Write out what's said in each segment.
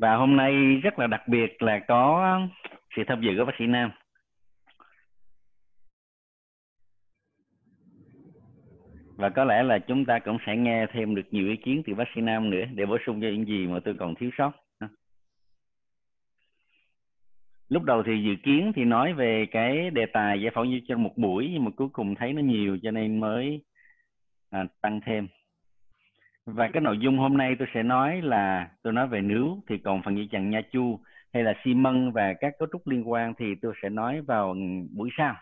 và hôm nay rất là đặc biệt là có sự tham dự của bác sĩ Nam. Và có lẽ là chúng ta cũng sẽ nghe thêm được nhiều ý kiến từ bác sĩ Nam nữa để bổ sung cho những gì mà tôi còn thiếu sót. Lúc đầu thì dự kiến thì nói về cái đề tài giải phẫu như trong một buổi nhưng mà cuối cùng thấy nó nhiều cho nên mới à, tăng thêm và cái nội dung hôm nay tôi sẽ nói là tôi nói về nướu thì còn phần dây chằng nha chu hay là xi măng và các cấu trúc liên quan thì tôi sẽ nói vào buổi sau.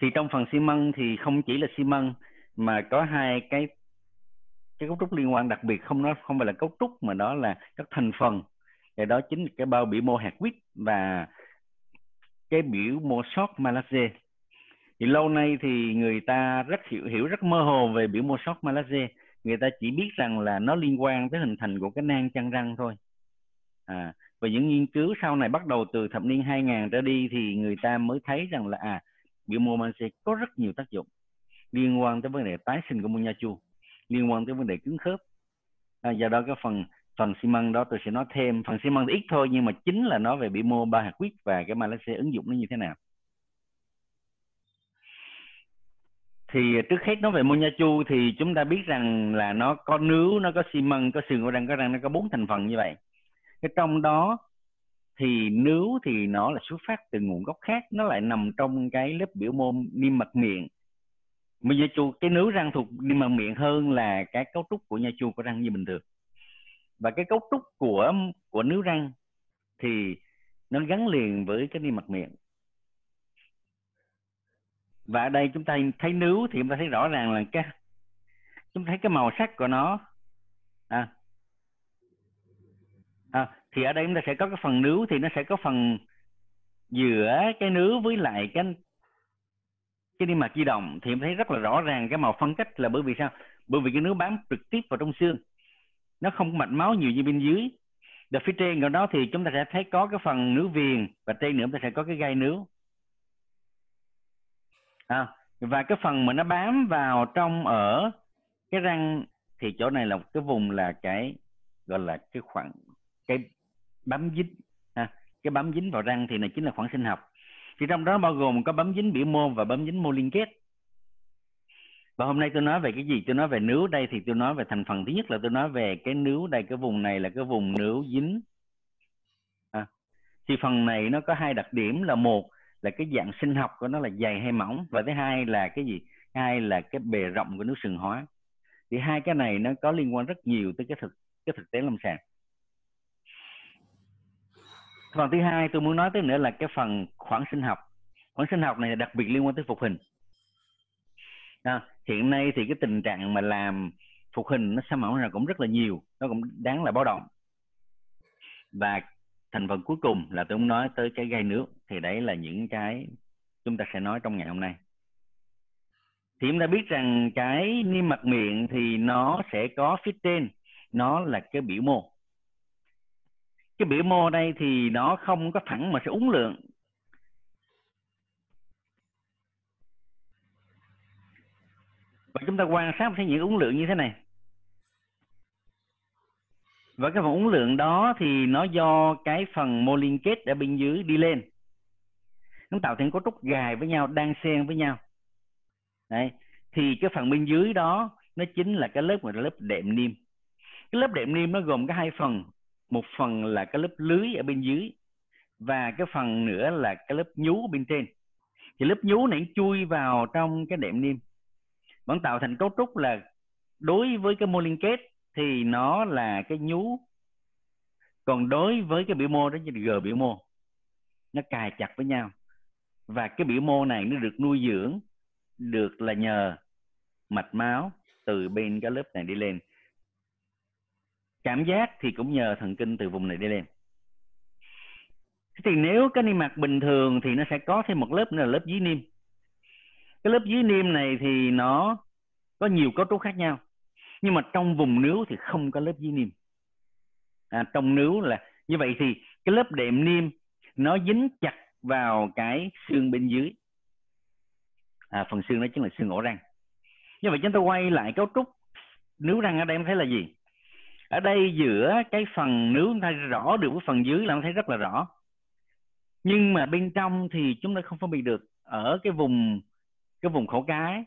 Thì trong phần xi măng thì không chỉ là xi măng mà có hai cái cái cấu trúc liên quan đặc biệt, không nó không phải là cấu trúc mà đó là các thành phần. Thì đó chính là cái bao biểu mô hạt quýt và cái biểu mô sót Malaysia thì lâu nay thì người ta rất hiểu hiểu rất mơ hồ về biểu mô sót Malaysia. Người ta chỉ biết rằng là nó liên quan tới hình thành của cái nang chân răng thôi. À, và những nghiên cứu sau này bắt đầu từ thập niên 2000 trở đi thì người ta mới thấy rằng là à biểu mô Malaysia có rất nhiều tác dụng liên quan tới vấn đề tái sinh của mô nha chu liên quan tới vấn đề cứng khớp. À, do đó cái phần phần xi măng đó tôi sẽ nói thêm. Phần xi măng ít thôi nhưng mà chính là nói về biểu mô ba hạt quyết và cái Malaysia ứng dụng nó như thế nào. Thì ờ, trước hết nói về môn nha chu thì chúng ta biết rằng là nó có nướu nó có xi măng, có sườn, có răng có răng, nó có bốn thành phần như vậy. Cái trong đó thì nướu thì nó là xuất phát từ nguồn gốc khác, nó lại nằm trong cái lớp biểu môn niêm mạc miệng. Môn nha chu cái nướu răng thuộc niêm mạc miệng hơn là cái cấu trúc của nha chu có răng như bình thường. Và cái cấu trúc của của nướu răng thì nó gắn liền với cái niêm mạc miệng và ở đây chúng ta thấy nướu thì chúng ta thấy rõ ràng là cái chúng ta thấy cái màu sắc của nó. À, à, thì ở đây chúng ta sẽ có cái phần nướu thì nó sẽ có phần giữa cái nướu với lại cái cái niêm mạc di động. Thì em thấy rất là rõ ràng cái màu phân cách là bởi vì sao? Bởi vì cái nướu bám trực tiếp vào trong xương. Nó không có mạch máu nhiều như bên dưới. Và phía trên của nó thì chúng ta sẽ thấy có cái phần nướu viền và trên nữa chúng ta sẽ có cái gai nướu à, và cái phần mà nó bám vào trong ở cái răng thì chỗ này là một cái vùng là cái gọi là cái khoảng cái bám dính à, cái bám dính vào răng thì này chính là khoảng sinh học. Thì trong đó bao gồm có bám dính biểu mô và bám dính mô liên kết. Và hôm nay tôi nói về cái gì? Tôi nói về nướu đây thì tôi nói về thành phần. Thứ nhất là tôi nói về cái nướu đây cái vùng này là cái vùng nướu dính. À, thì phần này nó có hai đặc điểm là một là cái dạng sinh học của nó là dày hay mỏng. Và thứ hai là cái gì? Hai là cái bề rộng của nước sừng hóa. Thì hai cái này nó có liên quan rất nhiều tới cái thực cái thực tế lâm sàng. Phần thứ hai tôi muốn nói tới nữa là cái phần khoảng sinh học. Khoảng sinh học này đặc biệt liên quan tới phục hình. À, hiện nay thì cái tình trạng mà làm phục hình nó xâm mỏng là cũng rất là nhiều. Nó cũng đáng là báo động. Và thành phần cuối cùng là tôi muốn nói tới cái gai nước thì đấy là những cái chúng ta sẽ nói trong ngày hôm nay. Thì chúng ta biết rằng cái niêm mạc miệng thì nó sẽ có phía trên, nó là cái biểu mô. Cái biểu mô đây thì nó không có thẳng mà sẽ uốn lượn. Và chúng ta quan sát thấy những uốn lượn như thế này. Và cái phần uốn lượn đó thì nó do cái phần mô liên kết ở bên dưới đi lên nó tạo thành cấu trúc gài với nhau đang xen với nhau. Đấy, thì cái phần bên dưới đó nó chính là cái lớp gọi là lớp đệm niêm. Cái lớp đệm niêm nó gồm có hai phần, một phần là cái lớp lưới ở bên dưới và cái phần nữa là cái lớp nhú bên trên. Thì lớp nhú này chui vào trong cái đệm niêm. Vẫn tạo thành cấu trúc là đối với cái mô liên kết thì nó là cái nhú. Còn đối với cái biểu mô đó là g biểu mô. Nó cài chặt với nhau và cái biểu mô này nó được nuôi dưỡng được là nhờ mạch máu từ bên cái lớp này đi lên. Cảm giác thì cũng nhờ thần kinh từ vùng này đi lên. Thì nếu cái niêm mạc bình thường thì nó sẽ có thêm một lớp nữa là lớp dưới niêm. Cái lớp dưới niêm này thì nó có nhiều cấu trúc khác nhau nhưng mà trong vùng nướu thì không có lớp dưới niêm. À, trong nướu là như vậy thì cái lớp đệm niêm nó dính chặt vào cái xương bên dưới. À, phần xương đó chính là xương ổ răng. Như vậy chúng ta quay lại cấu trúc nướu răng ở đây em thấy là gì? Ở đây giữa cái phần nướu chúng ta rõ được với phần dưới là em thấy rất là rõ. Nhưng mà bên trong thì chúng ta không phân biệt được. Ở cái vùng cái vùng khổ cái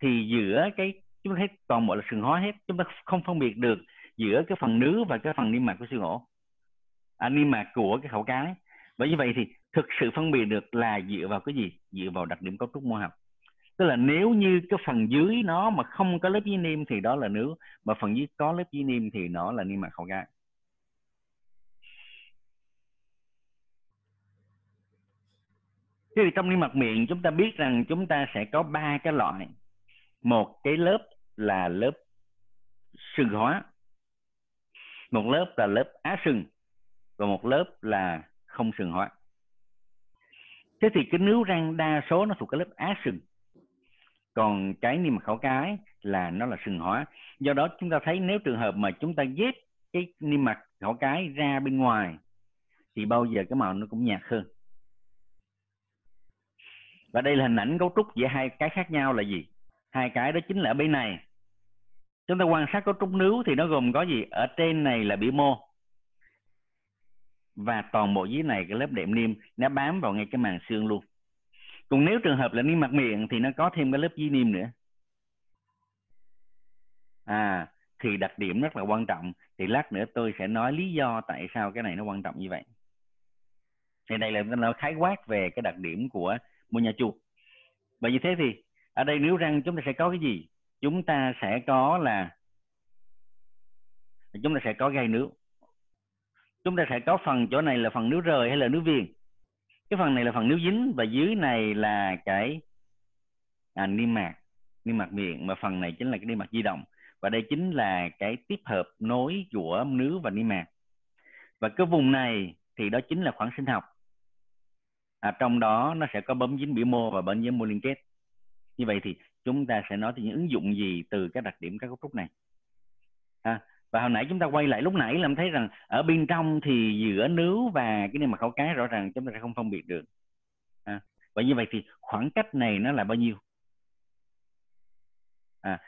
thì giữa cái chúng ta thấy toàn bộ là sừng hóa hết. Chúng ta không phân biệt được giữa cái phần nướu và cái phần niêm mạc của xương ổ. À, niêm mạc của cái khẩu cái. Bởi như vậy thì thực sự phân biệt được là dựa vào cái gì dựa vào đặc điểm cấu trúc mô học tức là nếu như cái phần dưới nó mà không có lớp dưới niêm thì đó là nứa mà phần dưới có lớp dưới niêm thì nó là niêm mạc khẩu cái Thế thì trong niêm mạc miệng chúng ta biết rằng chúng ta sẽ có ba cái loại. Một cái lớp là lớp sừng hóa. Một lớp là lớp á sừng, và một lớp là không sừng hóa. Thế thì cái nướu răng đa số nó thuộc cái lớp á sừng. Còn cái niêm mạc khẩu cái là nó là sừng hóa. Do đó chúng ta thấy nếu trường hợp mà chúng ta ghép cái niêm mạc khẩu cái ra bên ngoài, thì bao giờ cái màu nó cũng nhạt hơn. Và đây là hình ảnh cấu trúc giữa hai cái khác nhau là gì? Hai cái đó chính là ở bên này. Chúng ta quan sát cấu trúc nướu thì nó gồm có gì? Ở trên này là biểu mô và toàn bộ dưới này, cái lớp đệm niêm nó bám vào ngay cái màng xương luôn. Còn nếu trường hợp là niêm mặt miệng thì nó có thêm cái lớp dưới niêm nữa. À thì đặc điểm rất là quan trọng. Thì lát nữa tôi sẽ nói lý do tại sao cái này nó quan trọng như vậy. Thì đây là nó khái quát về cái đặc điểm của mua nhà chuột. Và như thế thì, ở đây nếu răng chúng ta sẽ có cái gì? Chúng ta sẽ có là, chúng ta sẽ có gai nướu chúng ta sẽ có phần chỗ này là phần nước rời hay là nước viền cái phần này là phần nước dính và dưới này là cái à, niêm mạc niêm mạc miệng. Mà phần này chính là cái niêm mạc di động. Và đây chính là cái tiếp hợp nối giữa nước và niêm mạc. Và cái vùng này thì đó chính là khoảng sinh học. À, trong đó nó sẽ có bấm dính biểu mô và bấm dính mô liên kết như vậy thì chúng ta sẽ nói tới những ứng dụng gì từ các đặc điểm các cấu trúc này. À, và hồi nãy chúng ta quay lại lúc nãy làm thấy rằng ở bên trong thì giữa nướu và cái này mà khẩu cái rõ ràng chúng ta sẽ không phân biệt được. À, và như vậy thì khoảng cách này nó là bao nhiêu? À,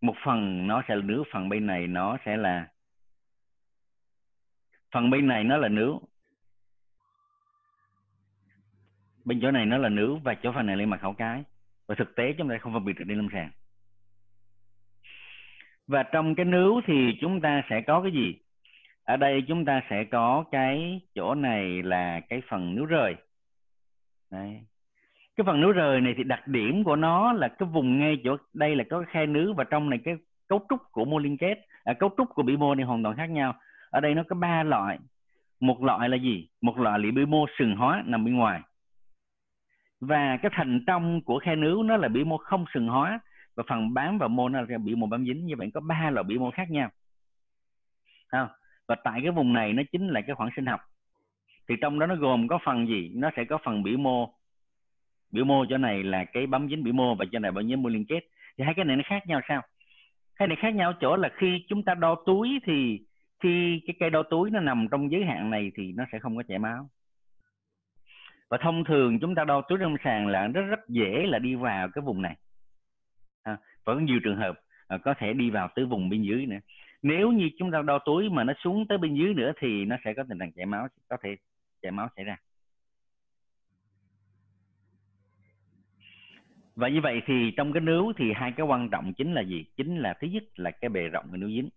một phần nó sẽ là nướu phần bên này nó sẽ là phần bên này nó là nướu. Bên chỗ này nó là nữ và chỗ phần này lên mặt khẩu cái. Và thực tế chúng ta không phân biệt được đi lâm sàng và trong cái nướu thì chúng ta sẽ có cái gì? Ở đây chúng ta sẽ có cái chỗ này là cái phần nướu rời. Đấy. cái phần nướu rời này thì đặc điểm của nó là cái vùng ngay chỗ đây là có cái khe nướu và trong này cái cấu trúc của mô liên kết à, cấu trúc của bị mô này hoàn toàn khác nhau. Ở đây nó có ba loại. Một loại là gì? Một loại là bị mô sừng hóa nằm bên ngoài. Và cái thành trong của khe nướu nó là bị mô không sừng hóa và phần bám vào mô nó là biểu mô bám dính. Như vậy có ba loại biểu mô khác nhau. Không? và tại cái vùng này nó chính là cái khoảng sinh học. Thì trong đó nó gồm có phần gì? Nó sẽ có phần biểu mô. Biểu mô chỗ này là cái bám dính biểu mô và chỗ này bám dính mô liên kết. Thì hai cái này nó khác nhau sao? Cái này khác nhau chỗ là khi chúng ta đo túi thì khi cái cây đo túi nó nằm trong giới hạn này thì nó sẽ không có chảy máu. Và thông thường chúng ta đo túi trong sàng là rất rất dễ là đi vào cái vùng này à, và có nhiều trường hợp à, có thể đi vào tới vùng bên dưới nữa. Nếu như chúng ta đo túi mà nó xuống tới bên dưới nữa thì nó sẽ có tình trạng chảy máu có thể chảy máu xảy ra. Và như vậy thì trong cái nướu thì hai cái quan trọng chính là gì? Chính là thứ nhất là cái bề rộng của nướu dính.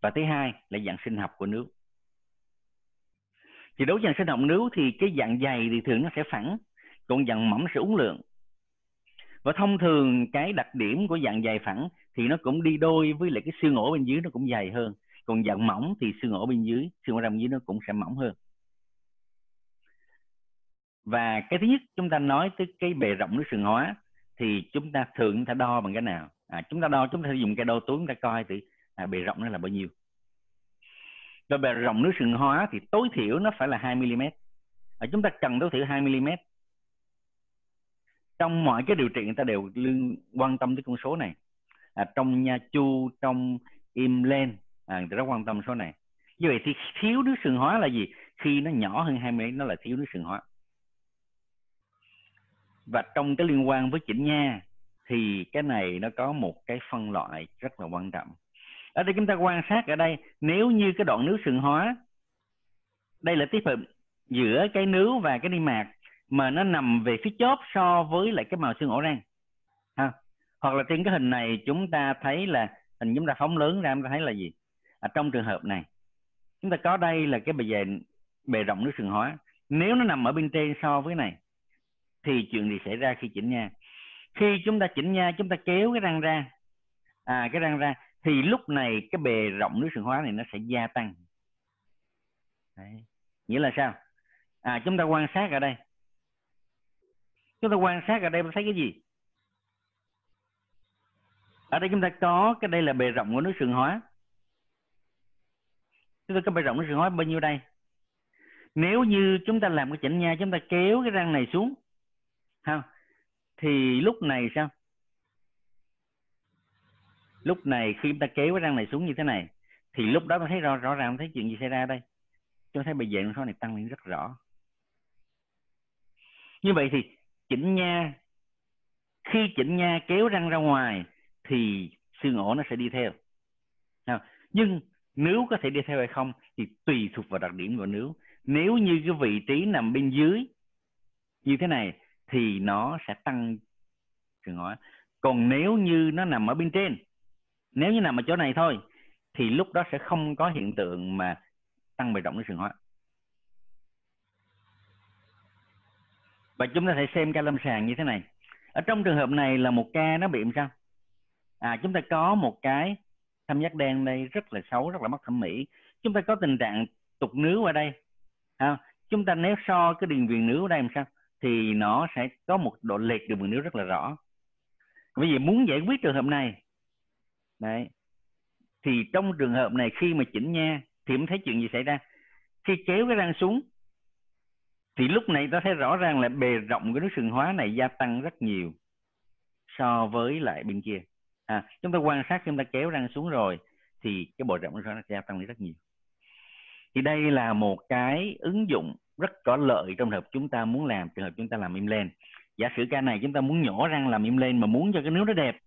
Và thứ hai là dạng sinh học của nướu. Thì đối với dạng sinh học nướu thì cái dạng dày thì thường nó sẽ phẳng còn dạng mỏng sẽ uống lượng và thông thường cái đặc điểm của dạng dày phẳng thì nó cũng đi đôi với lại cái xương ổ bên dưới nó cũng dày hơn. Còn dạng mỏng thì xương ổ bên dưới xương ổ răng dưới nó cũng sẽ mỏng hơn. Và cái thứ nhất chúng ta nói tới cái bề rộng nước sừng hóa thì chúng ta thường chúng ta đo bằng cái nào? À, chúng ta đo chúng ta dùng cái đo túi chúng ta coi thì à, bề rộng nó là bao nhiêu. Và bề rộng nước sừng hóa thì tối thiểu nó phải là 2 mm à, chúng ta cần tối thiểu 2 mm trong mọi cái điều trị người ta đều liên quan tâm tới con số này. À, trong nha chu trong im lên à, người ta rất quan tâm số này. Như vậy thì thiếu nước sừng hóa là gì? Khi nó nhỏ hơn 2 mm nó là thiếu nước sừng hóa. Và trong cái liên quan với chỉnh nha thì cái này nó có một cái phân loại rất là quan trọng. Ở đây chúng ta quan sát ở đây nếu như cái đoạn nước sừng hóa đây là tiếp hợp giữa cái nướu và cái niêm mạc mà nó nằm về phía chóp so với lại cái màu xương ổ răng. Ha. Hoặc là trên cái hình này chúng ta thấy là hình chúng ta phóng lớn ra chúng ta thấy là gì? À, trong trường hợp này chúng ta có đây là cái bề dày bề rộng nước sừng hóa. Nếu nó nằm ở bên trên so với này thì chuyện gì xảy ra khi chỉnh nha. Khi chúng ta chỉnh nha chúng ta kéo cái răng ra. À cái răng ra thì lúc này cái bề rộng nước sừng hóa này nó sẽ gia tăng. Đấy. nghĩa là sao? À chúng ta quan sát ở đây chúng ta quan sát ở đây thấy cái gì? Ở đây chúng ta có cái đây là bề rộng của nước sừng hóa. Chúng ta có bề rộng nước sừng hóa bao nhiêu đây? Nếu như chúng ta làm cái chỉnh nha, chúng ta kéo cái răng này xuống, ha, thì lúc này sao? Lúc này khi chúng ta kéo cái răng này xuống như thế này, thì lúc đó ta thấy rõ rõ ràng thấy chuyện gì xảy ra đây? Chúng thấy bề dày của này tăng lên rất rõ. Như vậy thì chỉnh nha. Khi chỉnh nha kéo răng ra ngoài thì xương ổ nó sẽ đi theo. Nhưng nếu có thể đi theo hay không thì tùy thuộc vào đặc điểm của nếu nếu như cái vị trí nằm bên dưới như thế này thì nó sẽ tăng xương ổ. Còn nếu như nó nằm ở bên trên, nếu như nằm ở chỗ này thôi thì lúc đó sẽ không có hiện tượng mà tăng bề rộng của xương hóa và chúng ta thể xem ca lâm sàng như thế này. Ở trong trường hợp này là một ca nó bị làm sao? À chúng ta có một cái thâm giác đen đây rất là xấu rất là mất thẩm mỹ. Chúng ta có tình trạng tục nướu ở đây. À, chúng ta nếu so cái đường viền nướu ở đây làm sao? Thì nó sẽ có một độ lệch đường viền nướu rất là rõ. Bây giờ muốn giải quyết trường hợp này đấy thì trong trường hợp này khi mà chỉnh nha thì em thấy chuyện gì xảy ra? Khi kéo cái răng xuống thì lúc này ta thấy rõ ràng là bề rộng của nước sừng hóa này gia tăng rất nhiều so với lại bên kia. À, chúng ta quan sát chúng ta kéo răng xuống rồi thì cái bộ rộng nó gia tăng rất nhiều. Thì đây là một cái ứng dụng rất có lợi trong hợp chúng ta muốn làm trường hợp chúng ta làm im lên giả sử ca này chúng ta muốn nhỏ răng làm im lên mà muốn cho cái nước nó đẹp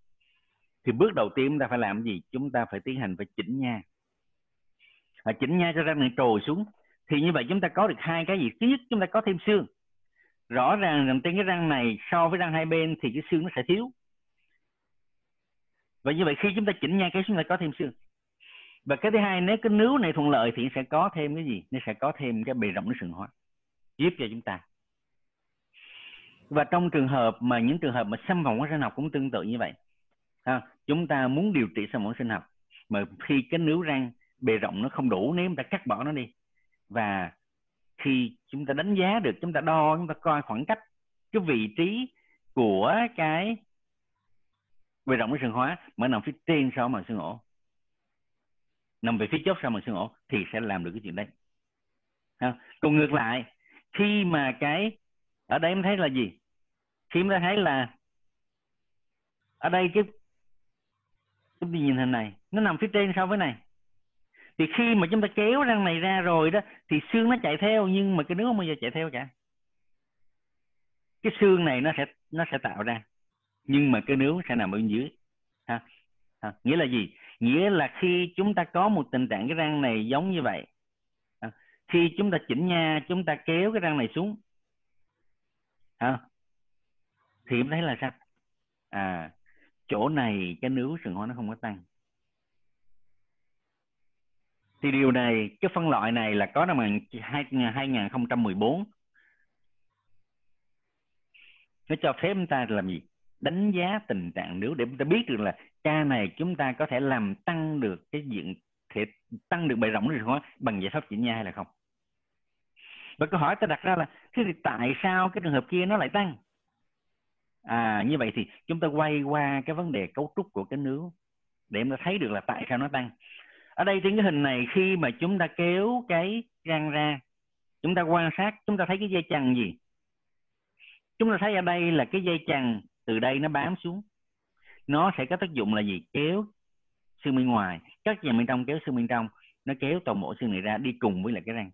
thì bước đầu tiên chúng ta phải làm gì? Chúng ta phải tiến hành phải chỉnh nha. À, chỉnh nha cho răng này trồi xuống thì như vậy chúng ta có được hai cái gì? Thứ nhất chúng ta có thêm xương. Rõ ràng rằng trên cái răng này so với răng hai bên thì cái xương nó sẽ thiếu. Và như vậy khi chúng ta chỉnh nha cái chúng ta có thêm xương. Và cái thứ hai nếu cái nướu này thuận lợi thì sẽ có thêm cái gì? Nó sẽ có thêm cái bề rộng nó sừng hóa giúp cho chúng ta. Và trong trường hợp mà những trường hợp mà xâm vòng hóa sinh học cũng tương tự như vậy. À, chúng ta muốn điều trị xâm vòng sinh học mà khi cái nướu răng bề rộng nó không đủ nếu chúng ta cắt bỏ nó đi và khi chúng ta đánh giá được, chúng ta đo, chúng ta coi khoảng cách cái vị trí của cái bề rộng của sừng hóa mà nằm phía trên sau màng xương ổ, nằm về phía chốt sau màng xương ổ thì sẽ làm được cái chuyện đấy. Còn ngược lại, khi mà cái, ở đây em thấy là gì? Khi em thấy là ở đây cái chúng ta nhìn hình này, nó nằm phía trên so với này thì khi mà chúng ta kéo răng này ra rồi đó, thì xương nó chạy theo, nhưng mà cái nước không bao giờ chạy theo cả cái xương này nó sẽ nó sẽ tạo ra, nhưng mà cái nướu sẽ nằm bên dưới ha. ha. nghĩa là gì nghĩa là khi chúng ta có một tình trạng cái răng này giống như vậy, ha. khi chúng ta chỉnh nha, chúng ta kéo cái răng này xuống, ha. thì em thấy là sao à chỗ này cái nướu sừng hoa nó không có tăng thì điều này, cái phân loại này là có năm 2014 nó cho phép chúng ta làm gì? Đánh giá tình trạng nếu để chúng ta biết được là ca này chúng ta có thể làm tăng được cái diện thể, tăng được bề rộng được hóa bằng giải pháp chỉnh nha hay là không? Và câu hỏi ta đặt ra là, thế thì tại sao cái trường hợp kia nó lại tăng? À như vậy thì chúng ta quay qua cái vấn đề cấu trúc của cái nướu để chúng ta thấy được là tại sao nó tăng ở đây trên cái hình này khi mà chúng ta kéo cái răng ra chúng ta quan sát chúng ta thấy cái dây chằng gì? Chúng ta thấy ở đây là cái dây chằng từ đây nó bám xuống. Nó sẽ có tác dụng là gì? Kéo xương bên ngoài. Các vào bên trong kéo xương bên trong nó kéo toàn bộ xương này ra đi cùng với lại cái răng.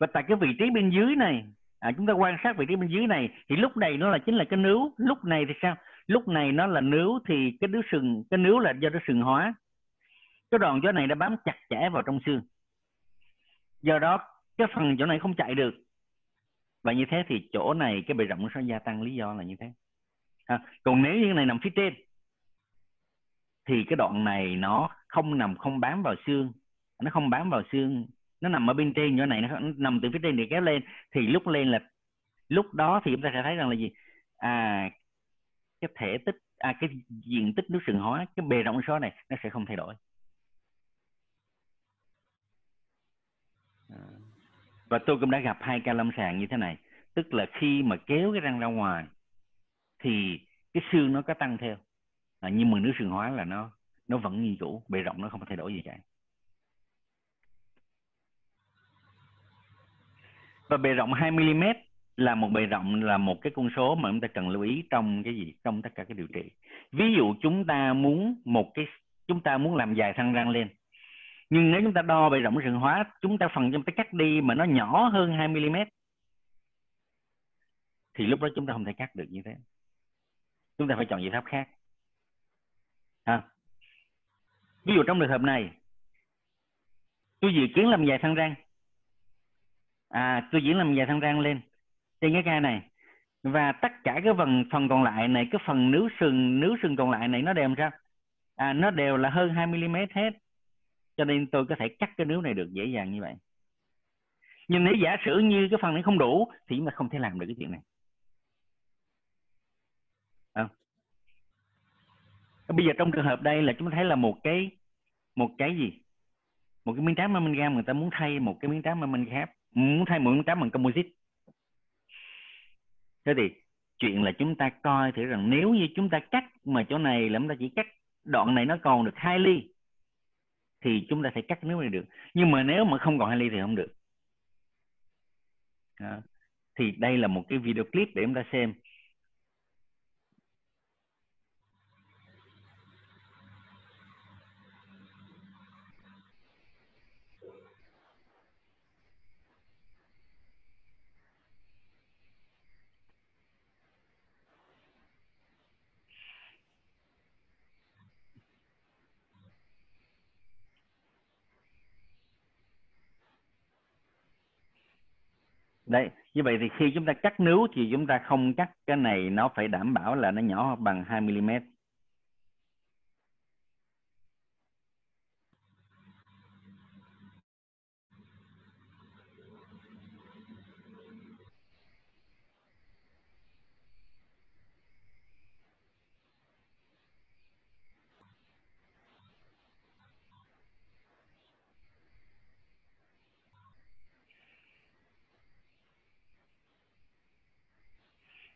Và tại cái vị trí bên dưới này à, chúng ta quan sát vị trí bên dưới này thì lúc này nó là chính là cái nướu. Lúc này thì sao? Lúc này nó là nướu thì cái đứa sừng cái nướu là do nó sừng hóa cái đòn gió này đã bám chặt chẽ vào trong xương. Do đó cái phần chỗ này không chạy được. Và như thế thì chỗ này cái bề rộng nó sẽ gia tăng lý do là như thế. À, còn nếu như cái này nằm phía trên thì cái đoạn này nó không nằm không bám vào xương. Nó không bám vào xương nó nằm ở bên trên chỗ này nó nằm từ phía trên để kéo lên. Thì lúc lên là lúc đó thì chúng ta sẽ thấy rằng là gì? À cái thể tích à cái diện tích nước sừng hóa cái bề rộng số này nó sẽ không thay đổi. Và tôi cũng đã gặp hai ca lâm sàng như thế này. Tức là khi mà kéo cái răng ra ngoài thì cái xương nó có tăng theo. À, nhưng mà nước xương hóa là nó nó vẫn như cũ bề rộng nó không thay đổi gì cả. Và bề rộng 2 mm là một bề rộng là một cái con số mà chúng ta cần lưu ý trong cái gì? Trong tất cả cái điều trị. Ví dụ chúng ta muốn một cái chúng ta muốn làm dài thân răng lên nhưng nếu chúng ta đo bề rộng sừng hóa, chúng ta phần chúng ta cắt đi mà nó nhỏ hơn 2 mm thì lúc đó chúng ta không thể cắt được như thế. Chúng ta phải chọn giải pháp khác. Ha. Ví dụ trong trường hợp này, tôi dự kiến làm dài thân răng à tôi diễn làm dài thân răng lên trên cái ca này. Và tất cả cái phần phần còn lại này, cái phần nướu sừng nướu sừng còn lại này nó đều sao? À nó đều là hơn 2 mm hết cho nên tôi có thể cắt cái nướu này được dễ dàng như vậy. Nhưng nếu giả sử như cái phần này không đủ, thì chúng ta không thể làm được cái chuyện này. À. bây giờ trong trường hợp đây là chúng ta thấy là một cái một cái gì? Một cái miếng trám amalgam người ta muốn thay một cái miếng trám amalgam muốn thay một miếng trám bằng composite. Thế thì chuyện là chúng ta coi thử rằng nếu như chúng ta cắt mà chỗ này là chúng ta chỉ cắt đoạn này nó còn được hai ly thì chúng ta sẽ cắt nước này được. Nhưng mà nếu mà không còn hai ly thì không được. À, thì đây là một cái video clip để chúng ta xem đấy, như vậy thì khi chúng ta cắt nướu thì chúng ta không cắt cái này, nó phải đảm bảo là nó nhỏ bằng 2 mm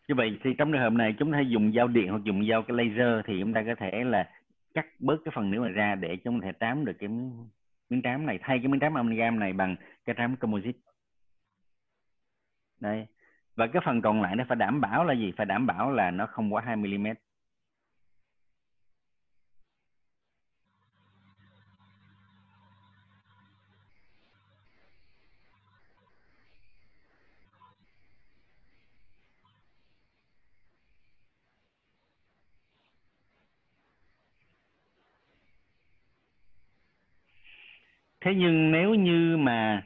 như vậy thì trong trường hợp này chúng ta dùng dao điện hoặc dùng dao cái laser thì chúng ta có thể là cắt bớt cái phần nếu này ra để chúng ta thể trám được cái miếng trám này, thay cái miếng trám amalgam này bằng cái trám composite. Đây. Và cái phần còn lại nó phải đảm bảo là gì? Phải đảm bảo là nó không quá 2 mm thế nhưng nếu như mà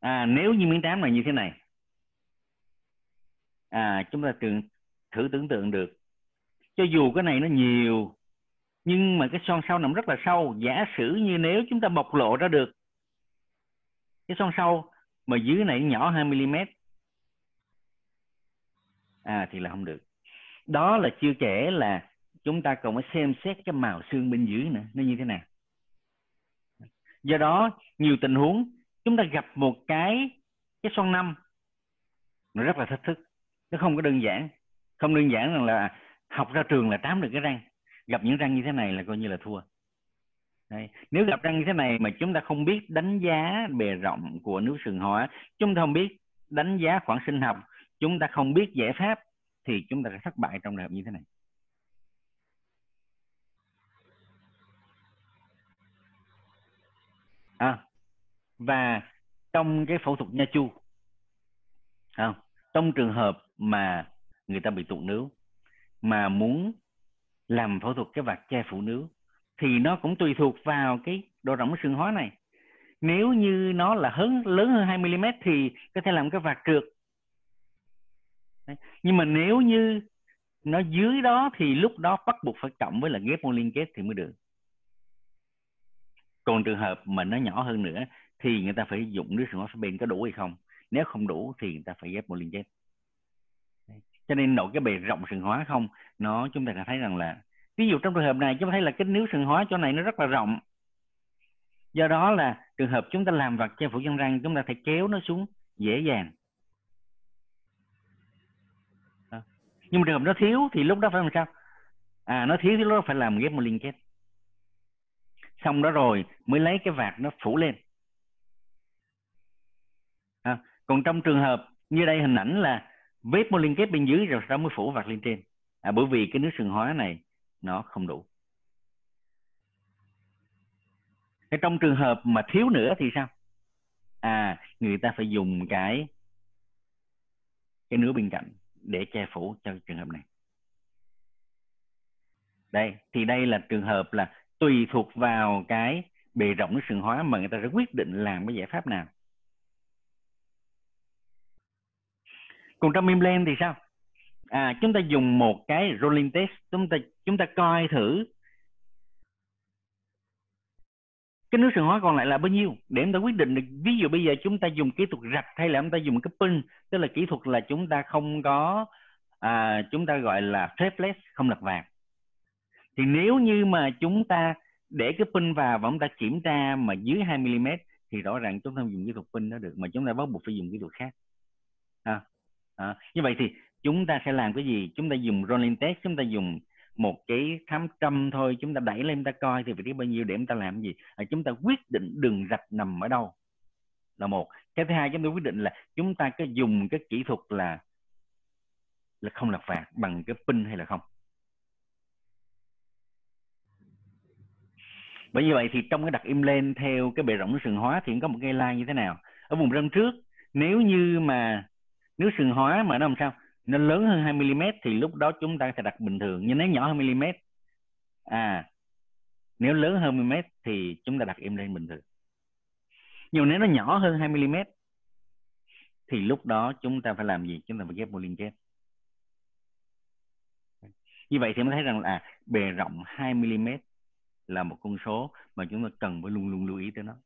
à nếu như miếng trám này như thế này à chúng ta tưởng, thử tưởng tượng được. Cho dù cái này nó nhiều, nhưng mà cái son sau nằm rất là sâu. Giả sử như nếu chúng ta bộc lộ ra được cái son sâu mà dưới này nhỏ 2 mm à thì là không được. Đó là chưa kể là chúng ta còn phải xem xét cái màu xương bên dưới nữa. Nó như thế nào? Do đó nhiều tình huống chúng ta gặp một cái cái son năm nó rất là thách thức nó không có đơn giản không đơn giản rằng là học ra trường là trám được cái răng gặp những răng như thế này là coi như là thua Đấy. Nếu gặp răng như thế này mà chúng ta không biết đánh giá bề rộng của nước sừng hóa, chúng ta không biết đánh giá khoảng sinh học, chúng ta không biết giải pháp thì chúng ta sẽ thất bại trong trường hợp như thế này. À, và trong cái phẫu thuật nha chu à, trong trường hợp mà người ta bị tụt nướu mà muốn làm phẫu thuật cái vạt che phủ nướu thì nó cũng tùy thuộc vào cái độ rộng của hóa này. Nếu như nó là hớn lớn hơn 2 mm thì có thể làm cái vạt trượt. Đấy. nhưng mà nếu như nó dưới đó thì lúc đó bắt buộc phải cộng với là ghép mô liên kết thì mới được còn trường hợp mà nó nhỏ hơn nữa thì người ta phải dùng nước sừng hóa bên có đủ hay không? Nếu không đủ thì người ta phải ghép mô liên kết. Cho nên nội cái bề rộng sừng hóa không, nó chúng ta đã thấy rằng là, ví dụ trong trường hợp này, chúng ta thấy là cái nếu sừng hóa chỗ này nó rất là rộng. Do đó là trường hợp chúng ta làm vật che phủ chân răng, chúng ta phải kéo nó xuống dễ dàng. Nhưng mà trường hợp nó thiếu thì lúc đó phải làm sao? À nó thiếu thì lúc đó phải làm ghép một liên kết xong đó rồi mới lấy cái vạt nó phủ lên. À, còn trong trường hợp như đây hình ảnh là vết mô liên kết bên dưới rồi sau mới phủ vạt lên trên. À, bởi vì cái nước sừng hóa này nó không đủ. Thế trong trường hợp mà thiếu nữa thì sao? À người ta phải dùng cái cái nứa bên cạnh để che phủ cho trường hợp này. Đây thì đây là trường hợp là tùy thuộc vào cái bề rộng của sừng hóa mà người ta sẽ quyết định làm cái giải pháp nào. Còn trong implant thì sao? À chúng ta dùng một cái rolling test chúng ta chúng ta coi thử cái nước sừng hóa còn lại là bao nhiêu để chúng ta quyết định được. Ví dụ bây giờ chúng ta dùng kỹ thuật rạch hay là chúng ta dùng cái pin tức là kỹ thuật là chúng ta không có à, chúng ta gọi là faceless không lật vàng thì nếu như mà chúng ta để cái pin vào và chúng ta kiểm tra mà dưới 2 mm thì rõ ràng chúng ta không dùng kỹ thuật pin đó được mà chúng ta bắt buộc phải dùng kỹ thuật khác à, à, như vậy thì chúng ta sẽ làm cái gì chúng ta dùng rolling test chúng ta dùng một cái thám trăm thôi chúng ta đẩy lên ta coi thì vị trí bao nhiêu để chúng ta làm gì à, chúng ta quyết định đường rạch nằm ở đâu là một cái thứ hai chúng ta quyết định là chúng ta có dùng cái kỹ thuật là là không lật phạt bằng cái pin hay là không bởi như vậy thì trong cái đặt im lên theo cái bề rộng sừng hóa thì có một cái line như thế nào. Ở vùng răng trước nếu như mà nếu sừng hóa mà nó làm sao? Nó lớn hơn 2 mm thì lúc đó chúng ta sẽ đặt bình thường. Nhưng nếu nhỏ hơn mm à nếu lớn hơn mm thì chúng ta đặt im lên bình thường. Nhưng nếu nó nhỏ hơn 2 mm thì lúc đó chúng ta phải làm gì? Chúng ta phải ghép bowling chết như vậy thì mới thấy rằng là à, bề rộng 2 mm là một con số mà chúng ta cần phải luôn luôn lưu ý tới nó.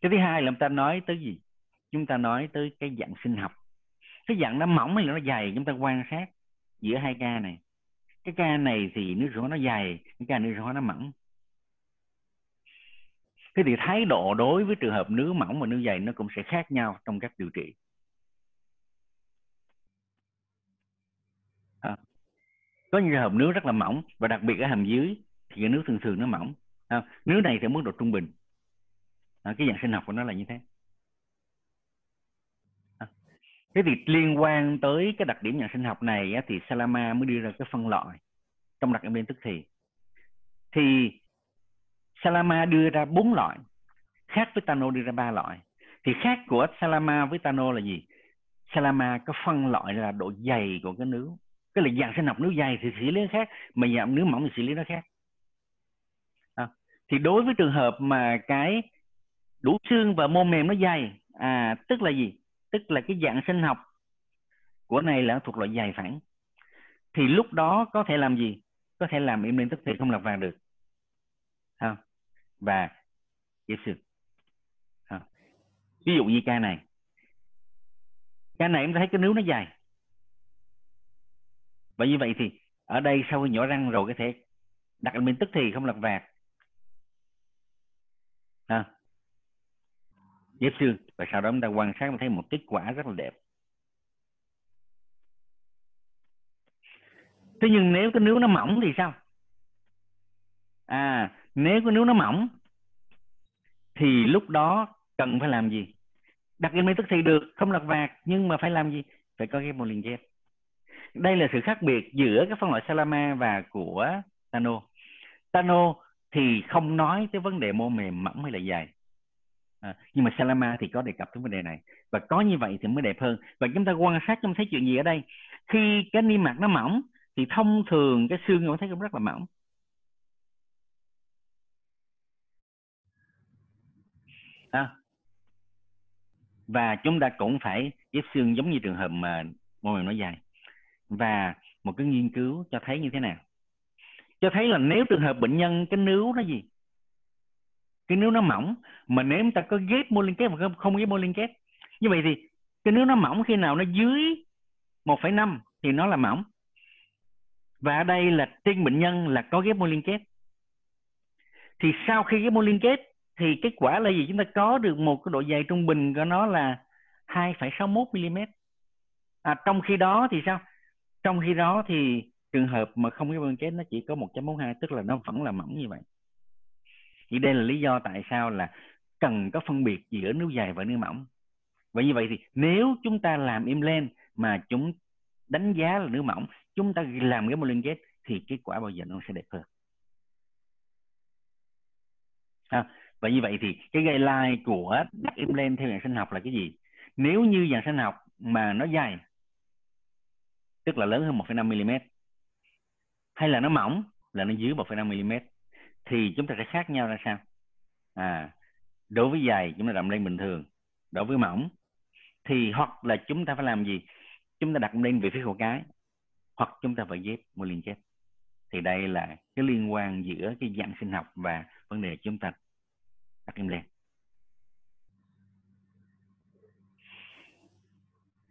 Cái thứ hai là chúng ta nói tới gì? Chúng ta nói tới cái dạng sinh học. Cái dạng nó mỏng hay là nó dày, chúng ta quan sát giữa hai ca này. Cái ca này thì nước rửa nó dày, cái ca nước rửa nó mỏng. Thế thì thái độ đối với trường hợp nước mỏng và nước dày nó cũng sẽ khác nhau trong các điều trị à có những trường nước rất là mỏng và đặc biệt ở hàm dưới thì cái nước thường thường nó mỏng. À. nước này thì mức độ trung bình. À, cái dạng sinh học của nó là như thế. À, thế thì liên quan tới cái đặc điểm dạng sinh học này á, thì Salama mới đưa ra cái phân loại trong đặc điểm bên tức thì. Thì Salama đưa ra bốn loại khác với Tano đưa ra ba loại. Thì khác của Salama với Tano là gì? Salama có phân loại là độ dày của cái nước cái là dạng sinh học nếu dày thì xử lý nó khác mà dạng nướu mỏng thì xử lý nó khác. À, thì đối với trường hợp mà cái đủ xương và mô mềm nó dày à tức là gì? Tức là cái dạng sinh học của này là thuộc loại dài phẳng. Thì lúc đó có thể làm gì? Có thể làm im lên tức thì không lọc vàng được. À, và dễ xương à, ví dụ như ca này. Ca này em thấy cái níu nó dài và như vậy thì ở đây sau khi nhỏ răng rồi có thể đặt bên tức thì không lặt vạt à, ghép xương. Và sau đó chúng ta quan sát và thấy một kết quả rất là đẹp. Thế nhưng nếu cái nướu nó mỏng thì sao? À nếu cái nướu nó mỏng thì lúc đó cần phải làm gì? Đặt in tức thì được không lật vạt nhưng mà phải làm gì? Phải có cái một liền ghép đây là sự khác biệt giữa các phân loại salama và của tano. Tano thì không nói tới vấn đề mô mềm mỏng hay là dài. À, nhưng mà Salama thì có đề cập tới vấn đề này. Và có như vậy thì mới đẹp hơn. Và chúng ta quan sát chúng thấy chuyện gì ở đây? Khi cái niêm mạc nó mỏng thì thông thường cái xương nó thấy cũng rất là mỏng. À. và chúng ta cũng phải ghép xương giống như trường hợp mà mô mềm nó dài và một cái nghiên cứu cho thấy như thế nào? Cho thấy là nếu trường hợp bệnh nhân cái nướu nó gì? Cái nướu nó mỏng mà nếu chúng ta có ghép mô liên kết mà không, không ghép mô liên kết như vậy thì cái nướu nó mỏng khi nào nó dưới 1,5 thì nó là mỏng. Và ở đây là trên bệnh nhân là có ghép mô liên kết. Thì sau khi ghép mô liên kết thì kết quả là gì? Chúng ta có được một cái độ dày trung bình của nó là 2,61 mm à, trong khi đó thì sao? Trong khi đó thì trường hợp mà không ghép mô liên kết nó chỉ có 1.42 tức là nó vẫn là mỏng như vậy. Thì đây là lý do tại sao là cần có phân biệt giữa nướu dày và nướu mỏng. Và như vậy thì nếu chúng ta làm im lên mà chúng đánh giá là nướu mỏng chúng ta làm cái mô liên kết thì kết quả bao giờ nó sẽ đẹp hơn. À, và như vậy thì cái guideline của đặt im lên theo dạng sinh học là cái gì? Nếu như dạng sinh học mà nó dài tức là lớn hơn 1,5 mm hay là nó mỏng là nó dưới 1,5 mm thì chúng ta sẽ khác nhau ra sao? À đối với dài chúng ta đậm lên bình thường. Đối với mỏng thì hoặc là chúng ta phải làm gì? Chúng ta đặt lên về phía cổ cái hoặc chúng ta phải ghép một liên kết. Thì đây là cái liên quan giữa cái dạng sinh học và vấn đề chúng ta đặt im lên.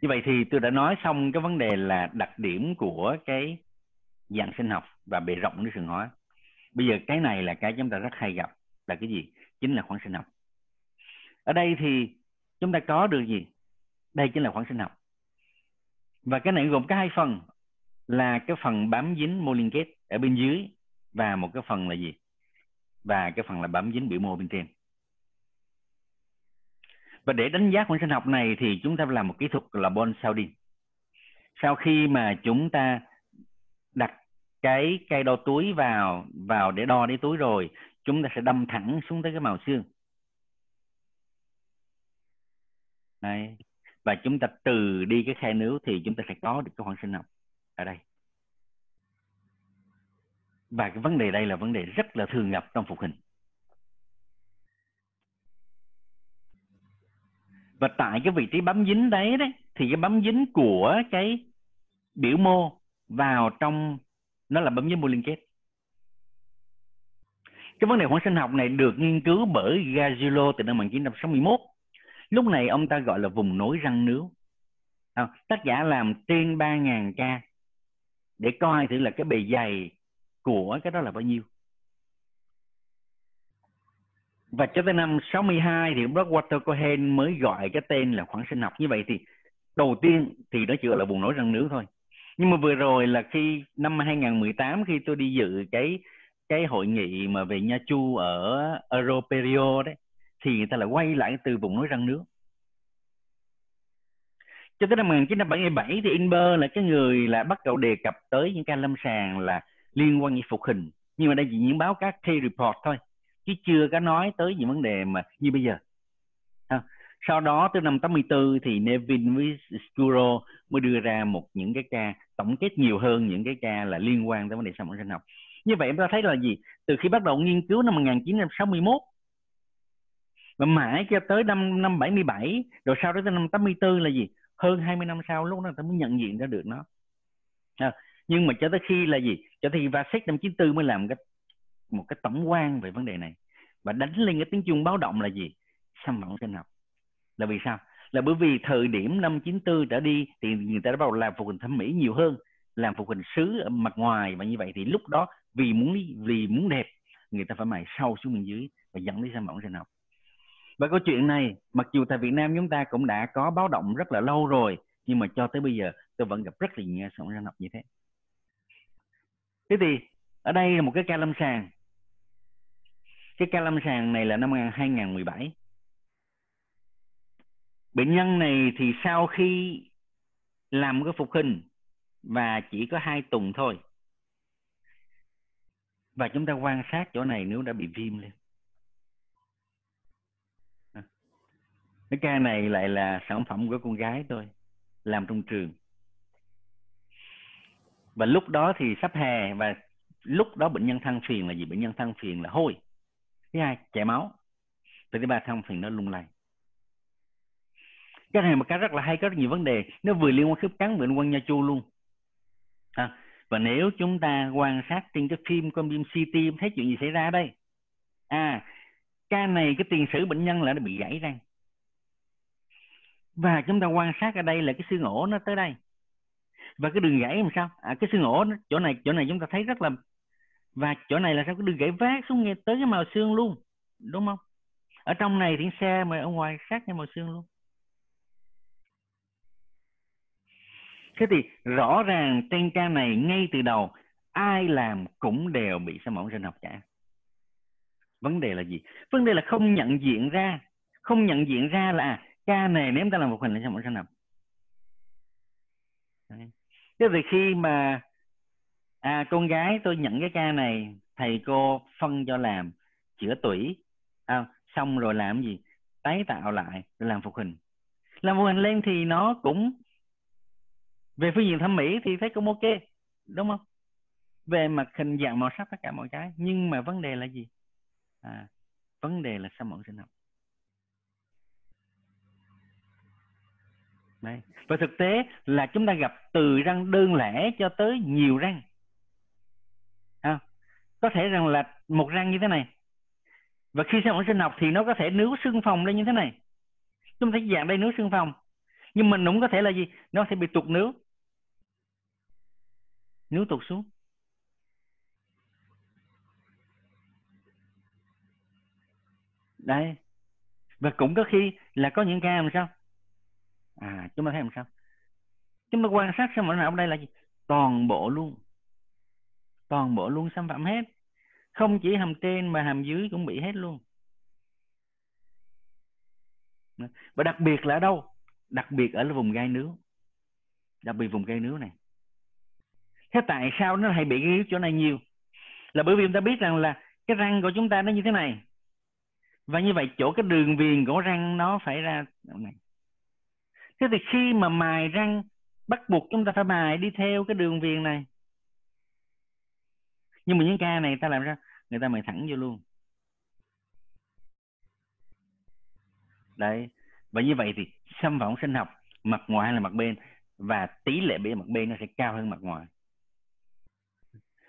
Như vậy thì tôi đã nói xong cái vấn đề là đặc điểm của cái dạng sinh học và bề rộng của sừng hóa. Bây giờ cái này là cái chúng ta rất hay gặp, là cái gì? Chính là khoáng sinh học. Ở đây thì chúng ta có được gì? Đây chính là khoáng sinh học. Và cái này gồm có hai phần, là cái phần bám dính mô liên kết ở bên dưới và một cái phần là gì? Và cái phần là bám dính biểu mô bên trên và để đánh giá khoáng sinh học này thì chúng ta làm một kỹ thuật là bon sounding. Sau khi mà chúng ta đặt cái cây đo túi vào vào để đo đi túi rồi, chúng ta sẽ đâm thẳng xuống tới cái màu xương. Đấy. và chúng ta từ đi cái khe nướu thì chúng ta sẽ có được cái khoảng sinh học ở đây. Và cái vấn đề đây là vấn đề rất là thường gặp trong phục hình. Và tại cái vị trí bám dính đấy đấy thì cái bám dính của cái biểu mô vào trong nó là bấm dính mô liên kết cái vấn đề khoáng sinh học này được nghiên cứu bởi Gazzolo từ năm 1961 lúc này ông ta gọi là vùng nối răng nướu. À, tác giả làm trên 3.000 ca để coi thử là cái bề dày của cái đó là bao nhiêu và cho tới năm 62 thì Brockwater Cohen mới gọi cái tên là khoáng sinh học. Như vậy thì đầu tiên thì nó chỉ là vùng nối răng nước thôi. Nhưng mà vừa rồi là khi năm 2018 khi tôi đi dự cái cái hội nghị mà về Nha Chu ở Europerio đấy thì người ta lại quay lại từ vùng nối răng nước cho tới năm 1977 thì Inber là cái người là bắt đầu đề cập tới những ca lâm sàng là liên quan đến phục hình. Nhưng mà đây chỉ những báo cáo, case report thôi chứ chưa có nói tới những vấn đề mà như bây giờ. Sau đó từ năm 84 thì Nevin với Scuro mới đưa ra một những cái ca tổng kết nhiều hơn những cái ca là liên quan tới vấn đề sản phẩm sinh học. Như vậy chúng ta thấy là gì? Từ khi bắt đầu nghiên cứu năm 1961 và mãi cho tới năm năm 77 rồi sau đó tới năm 84 là gì? Hơn 20 năm sau lúc đó ta mới nhận diện ra được nó. À, nhưng mà cho tới khi là gì? Cho tới khi Vasek năm 94 mới làm cái một cái tổng quan về vấn đề này. Và đánh lên cái tiếng chuông báo động là gì? Xâm phạm sinh học. Là vì sao? Là bởi vì thời điểm năm 94 trở đi thì người ta đã bắt đầu làm phục hình thẩm mỹ nhiều hơn, làm phục hình sứ ở mặt ngoài và như vậy thì lúc đó vì muốn vì muốn đẹp, người ta phải mài sâu xuống bên dưới và dẫn đến sản phẩm sinh học. Và câu chuyện này, mặc dù tại Việt Nam chúng ta cũng đã có báo động rất là lâu rồi, nhưng mà cho tới bây giờ tôi vẫn gặp rất là nhiều sản phẩm sinh học như thế. Thế thì ở đây là một cái ca lâm sàng cái ca lâm sàng này là năm 2017 bệnh nhân này thì sau khi làm cái phục hình và chỉ có hai tuần thôi. Và chúng ta quan sát chỗ này nếu đã bị viêm lên. Cái ca này lại là sản phẩm của con gái tôi làm trong trường. Và lúc đó thì sắp hè và lúc đó bệnh nhân than phiền là gì? Bệnh nhân than phiền là hôi thứ hai chảy máu. Thứ ba thông phiền nó lung lay. Cái này một cái rất là hay có rất nhiều vấn đề. Nó vừa liên quan khớp cắn vừa liên quan nha chu luôn. À, và nếu chúng ta quan sát trên cái phim con phim CT thấy chuyện gì xảy ra đây? À ca này cái tiền sử bệnh nhân là nó bị gãy răng. Và chúng ta quan sát ở đây là cái xương ổ nó tới đây. Và cái đường gãy làm sao? À, cái xương ổ nó, chỗ này chỗ này chúng ta thấy rất là và chỗ này là sao? Cứ đường gãy vác xuống nghe tới cái màu xương luôn, đúng không? Ở trong này thì xe mà ở ngoài khác cái màu xương luôn. Thế thì rõ ràng trên ca này ngay từ đầu, ai làm cũng đều bị sa mỏng sinh học cả vấn đề là gì? Vấn đề là không nhận diện ra. Không nhận diện ra là à, ca này nếu ta làm một hình là sa mỏng sinh học thế thì khi mà à con gái tôi nhận cái ca này thầy cô phân cho làm chữa tủy. À, xong rồi làm gì? Tái tạo lại rồi làm phục hình. Làm phục hình lên thì nó cũng về phương diện thẩm mỹ thì thấy cũng ok đúng không? Về mặt hình dạng màu sắc tất cả mọi cái. Nhưng mà vấn đề là gì? À, vấn đề là sao mẫu sinh học. Đấy. và thực tế là chúng ta gặp từ răng đơn lẻ cho tới nhiều răng có thể rằng là một răng như thế này. Và khi xem ổn sinh học thì nó có thể nướu xương phòng lên như thế này. Chúng ta thấy dạng đây nướu xương phòng. Nhưng mình cũng có thể là gì? Nó sẽ bị tụt nướu nướu tụt xuống. Đây. Và cũng có khi là có những ca làm sao? À chúng ta thấy làm sao? Chúng ta quan sát xem mọi nào đây là gì? Toàn bộ luôn toàn bộ luôn xâm phạm hết. Không chỉ hàm trên mà hàm dưới cũng bị hết luôn. Và đặc biệt là ở đâu? Đặc biệt ở vùng gai nướu. Đặc biệt vùng gai nướu này. Thế tại sao nó hay bị cái chỗ này nhiều? Là bởi vì chúng ta biết rằng là cái răng của chúng ta nó như thế này. Và như vậy chỗ cái đường viền của răng nó phải ra này. Thế thì khi mà mài răng, bắt buộc chúng ta phải mài đi theo cái đường viền này nhưng mà những ca này ta làm ra, người ta mày thẳng vô luôn. Đấy, và như vậy thì xâm phạm sinh học, mặt ngoài là mặt bên, và tỷ lệ bị mặt bên nó sẽ cao hơn mặt ngoài.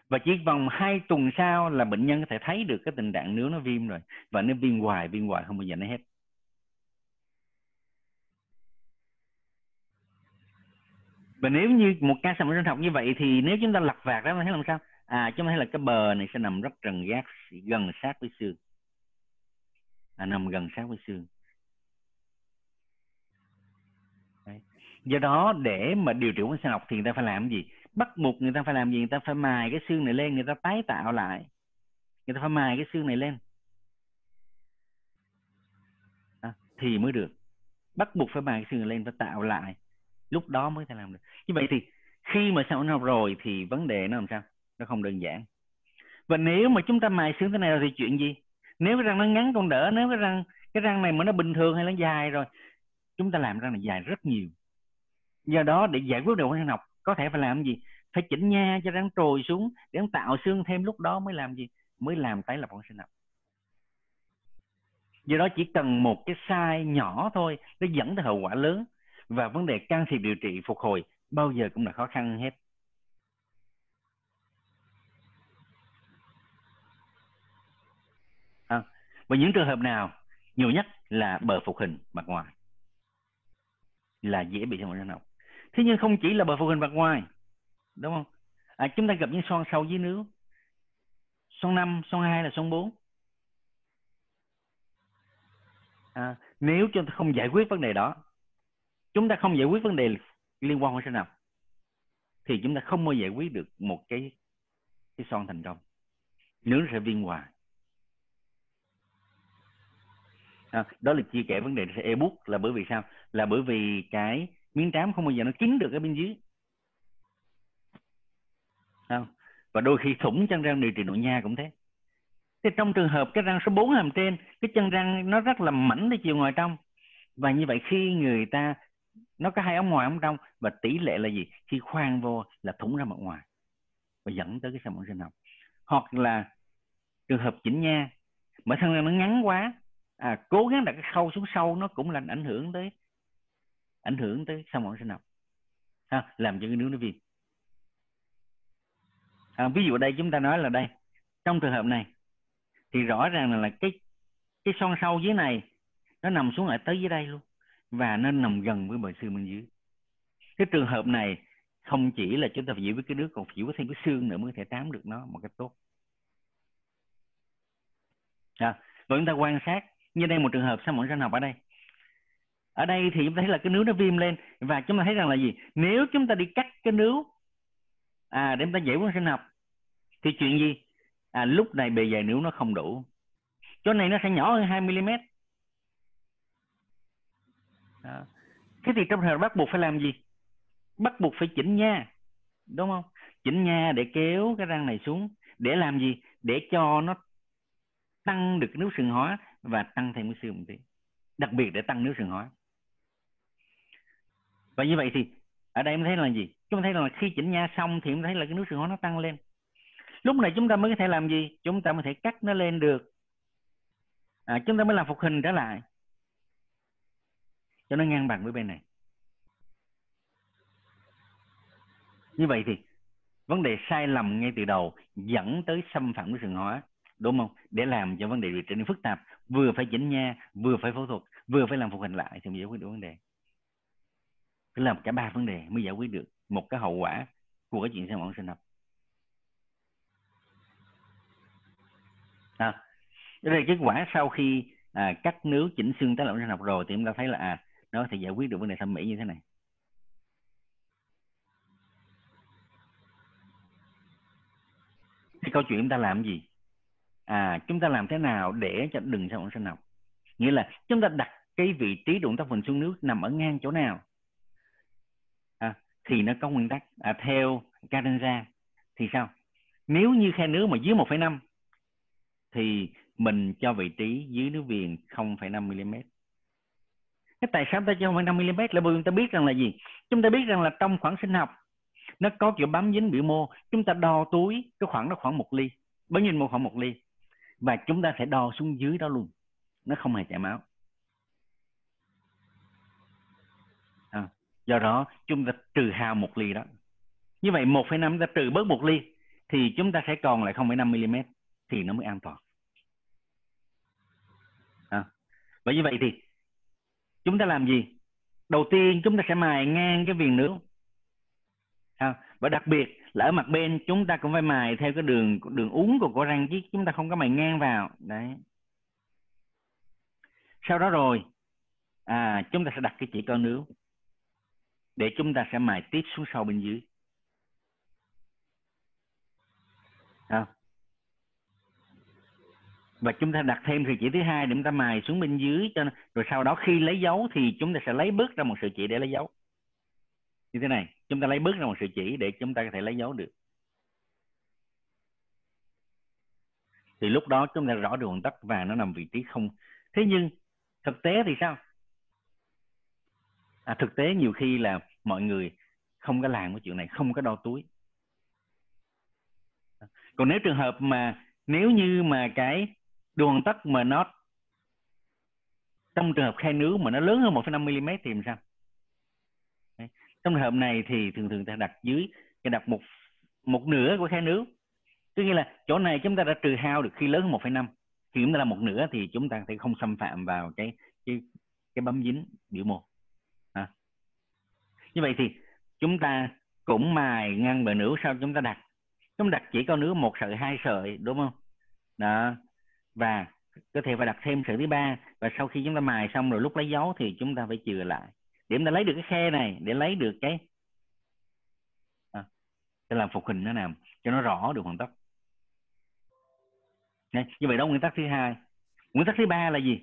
Và chỉ vòng hai tuần sau là bệnh nhân có thể thấy được cái tình trạng nướu nó viêm rồi, và nó viêm hoài viêm hoài không bao giờ nó hết. Và nếu như một ca sầm sinh học như vậy thì nếu chúng ta lặt vạt đó thấy làm sao? À chúng ta thấy là cái bờ này sẽ nằm rất gần gác gần sát với xương. À, nằm gần sát với xương. Đấy. do đó để mà điều trị ung sinh học thì người ta phải làm gì? Bắt buộc người ta phải làm gì? Người ta phải mài cái xương này lên người ta tái tạo lại. Người ta phải mài cái xương này lên. À, thì mới được. Bắt buộc phải mài cái xương này lên và tạo lại. Lúc đó mới thể làm được. Như vậy thì khi mà sau học rồi thì vấn đề nó làm sao? Nó không đơn giản. Và nếu mà chúng ta mài xương thế này rồi thì chuyện gì? Nếu cái răng nó ngắn còn đỡ, nếu cái răng cái răng này mà nó bình thường hay nó dài rồi, chúng ta làm răng này dài rất nhiều. Do đó để giải quyết được sinh học, có thể phải làm gì? Phải chỉnh nha cho răng trồi xuống, để tạo xương thêm lúc đó mới làm gì? Mới làm tái lập con sinh học. Do đó chỉ cần một cái sai nhỏ thôi, nó dẫn tới hậu quả lớn. Và vấn đề can thiệp điều trị phục hồi bao giờ cũng là khó khăn hết à, và những trường hợp nào nhiều nhất là bờ phục hình mặt ngoài là dễ bị thương sinh nào thế nhưng không chỉ là bờ phục hình mặt ngoài đúng không? À, chúng ta gặp những son sâu dưới nước son 5, son 2 là son 4 à, nếu chúng ta không giải quyết vấn đề đó chúng ta không giải quyết vấn đề liên quan đến sinh học thì chúng ta không bao giải quyết được một cái cái son thành công. Nếu nó sẽ viên hoài à, đó là chia sẻ vấn đề ebook là bởi vì sao? Là bởi vì cái miếng trám không bao giờ nó kín được ở bên dưới. Không? và đôi khi thủng chân răng điều trị nội nha cũng thế. Thì trong trường hợp cái răng số 4 hàm trên cái chân răng nó rất là mảnh từ chiều ngoài trong. Và như vậy khi người ta nó có hai ống ngoài ống trong và tỷ lệ là gì? Khi khoan vô là thủng ra mặt ngoài và dẫn tới cái sơ mỏng sinh học. Hoặc là trường hợp chỉnh nha mở thân răng nó ngắn quá à, cố gắng đặt cái khâu xuống sâu nó cũng là ảnh hưởng tới ảnh hưởng tới xong mỏng sinh học. Ha, làm cho cái nước nó viêm à, ví dụ ở đây chúng ta nói là đây trong trường hợp này thì rõ ràng là, là cái cái son sâu dưới này nó nằm xuống lại tới dưới đây luôn và nó nằm gần với bờ xương bên dưới. Cái trường hợp này không chỉ là chúng ta phải giữ với cái nước còn phải giữ với thêm cái xương nữa mới có thể tám được nó một cách tốt. À, và chúng ta quan sát như đây một trường hợp, sao mỏng răng học ở đây? Ở đây thì chúng ta thấy là cái nướu nó viêm lên và chúng ta thấy rằng là gì? Nếu chúng ta đi cắt cái nướu à để chúng ta giải quyết sinh học thì chuyện gì? À lúc này bề dày nướu nó không đủ. Chỗ này nó sẽ nhỏ hơn 2 mm đó. thế thì trong trường hợp bắt buộc phải làm gì? Bắt buộc phải chỉnh nha, đúng không? Chỉnh nha để kéo cái răng này xuống, để làm gì? Để cho nó tăng được nước sừng hóa và tăng thêm cái xương một tí đặc biệt để tăng nước sừng hóa và như vậy thì ở đây em thấy là gì? Chúng ta thấy là khi chỉnh nha xong thì em thấy là cái nước sừng hóa nó tăng lên. Lúc này chúng ta mới có thể làm gì? Chúng ta mới thể cắt nó lên được. À, chúng ta mới làm phục hình trở lại. Cho nó ngang bằng với bên này. Như vậy thì vấn đề sai lầm ngay từ đầu dẫn tới xâm phạm nước sừng hóa đúng không? Để làm cho vấn đề trở nên phức tạp vừa phải chỉnh nha vừa phải phẫu thuật vừa phải làm phục hình lại thì mới giải quyết được vấn đề. Phải làm cả ba vấn đề mới giải quyết được một cái hậu quả của cái chuyện xâm phạm sinh học. À, đây kết quả sau khi à, cắt nướu chỉnh xương tái lỏng sinh học rồi thì chúng ta thấy là à nó thì giải quyết được vấn đề thẩm mỹ như thế này. Cái câu chuyện chúng ta làm gì? À chúng ta làm thế nào để cho đừng sao ổn sinh học? Nghĩa là chúng ta đặt cái vị trí đụng tác phần xuống nước nằm ở ngang chỗ nào? À, thì nó có nguyên tắc. À, theo Cadenza thì sao? Nếu như khe nước mà dưới 1,5 thì mình cho vị trí dưới nước viền 0,5 mm cái tại sao ta cho 0,5 mm là bởi chúng ta biết rằng là gì? Chúng ta biết rằng là trong khoảng sinh học nó có kiểu bám dính biểu mô. Chúng ta đo túi cái khoảng nó khoảng một ly bám dính một khoảng một ly và chúng ta sẽ đo xuống dưới đó luôn. Nó không hề chảy máu. À, do đó chúng ta trừ hao một ly đó. Như vậy 1,5 ta trừ bớt một ly thì chúng ta sẽ còn lại 0,5 mm thì nó mới an toàn. À, và như vậy thì chúng ta làm gì? Đầu tiên chúng ta sẽ mài ngang cái viền nướng. À, và đặc biệt lỡ mặt bên chúng ta cũng phải mài theo cái đường đường uống của cổ răng chứ chúng ta không có mài ngang vào. Đấy. Sau đó rồi à chúng ta sẽ đặt cái chỉ con nướu để chúng ta sẽ mài tiếp xuống sau bên dưới. À. và chúng ta đặt thêm sợi chỉ thứ hai để chúng ta mài xuống bên dưới cho rồi sau đó khi lấy dấu thì chúng ta sẽ lấy bước ra một sợi chỉ để lấy dấu như thế này chúng ta lấy bước ra một sự chỉ để chúng ta có thể lấy dấu được. Thì lúc đó chúng ta rõ được hoàn tất và nó nằm vị trí không. Thế nhưng thực tế thì sao? À, thực tế nhiều khi là mọi người không có làm cái chuyện này không có đo túi. Còn nếu trường hợp mà nếu như mà cái đường tắc mà nó trong trường hợp khe nướng mà nó lớn hơn 1,5 mm thì làm sao? Trong trường hợp này thì thường thường ta đặt dưới ta đặt một một nửa của khe nước tức nghĩa là chỗ này chúng ta đã trừ hao được khi lớn hơn 1,5 khi chúng ta làm một nửa thì chúng ta sẽ không xâm phạm vào cái cái cái bấm dính biểu mô. À. như vậy thì chúng ta cũng mài ngăn bờ nửa sau chúng ta đặt. Chúng ta đặt chỉ có nứa một sợi hai sợi đúng không? Đó. Và có thể phải đặt thêm sợi thứ ba. Và sau khi chúng ta mài xong rồi lúc lấy dấu thì chúng ta phải chừa lại để chúng ta lấy được cái khe này để lấy được cái à, để làm phục hình nó làm cho nó rõ được hoàn tất. Này, như vậy đó nguyên tắc thứ hai. Nguyên tắc thứ ba là gì?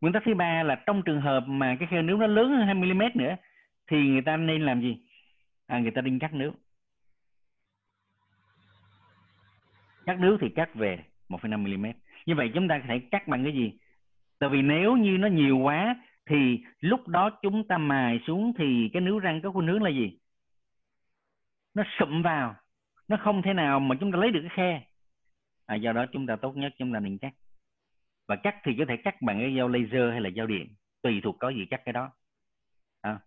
Nguyên tắc thứ ba là trong trường hợp mà cái khe nước nó lớn hơn 2 mm nữa thì người ta nên làm gì? À, người ta nên cắt nước. Cắt nước thì cắt về 1,5 mm như vậy chúng ta có thể cắt bằng cái gì? Tại vì nếu như nó nhiều quá thì lúc đó chúng ta mài xuống thì cái nướu răng có khuôn nướng là gì? Nó sụm vào nó không thể nào mà chúng ta lấy được cái khe. À, do đó chúng ta tốt nhất chúng ta nên cắt. Và cắt thì có thể cắt bằng cái dao laser hay là dao điện tùy thuộc có gì cắt cái đó. À,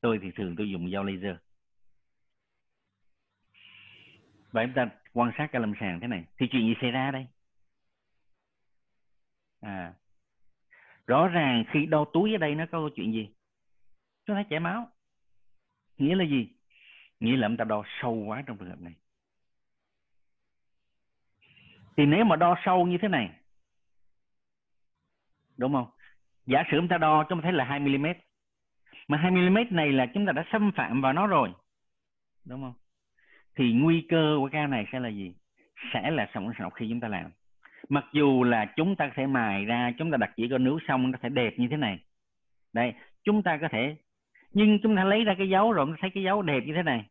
tôi thì thường tôi dùng dao laser. Và chúng ta quan sát cái lâm sàng thế này. Thì chuyện gì xảy ra đây? À rõ ràng khi đo túi ở đây nó có chuyện gì? Chúng ta chảy máu. Nghĩa là gì? Nghĩa là chúng ta đo sâu quá trong trường hợp này. Thì nếu mà đo sâu như thế này, đúng không? Giả sử chúng ta đo, chúng ta thấy là 2 mm mà 2 mm này là chúng ta đã xâm phạm vào nó rồi, đúng không? Thì nguy cơ của ca này sẽ là gì? Sẽ là sòng sọc khi chúng ta làm mặc dù là chúng ta sẽ mài ra, chúng ta đặt chỉ con nướu xong nó sẽ đẹp như thế này. Đây chúng ta có thể, nhưng chúng ta lấy ra cái dấu rồi, chúng ta thấy cái dấu đẹp như thế này.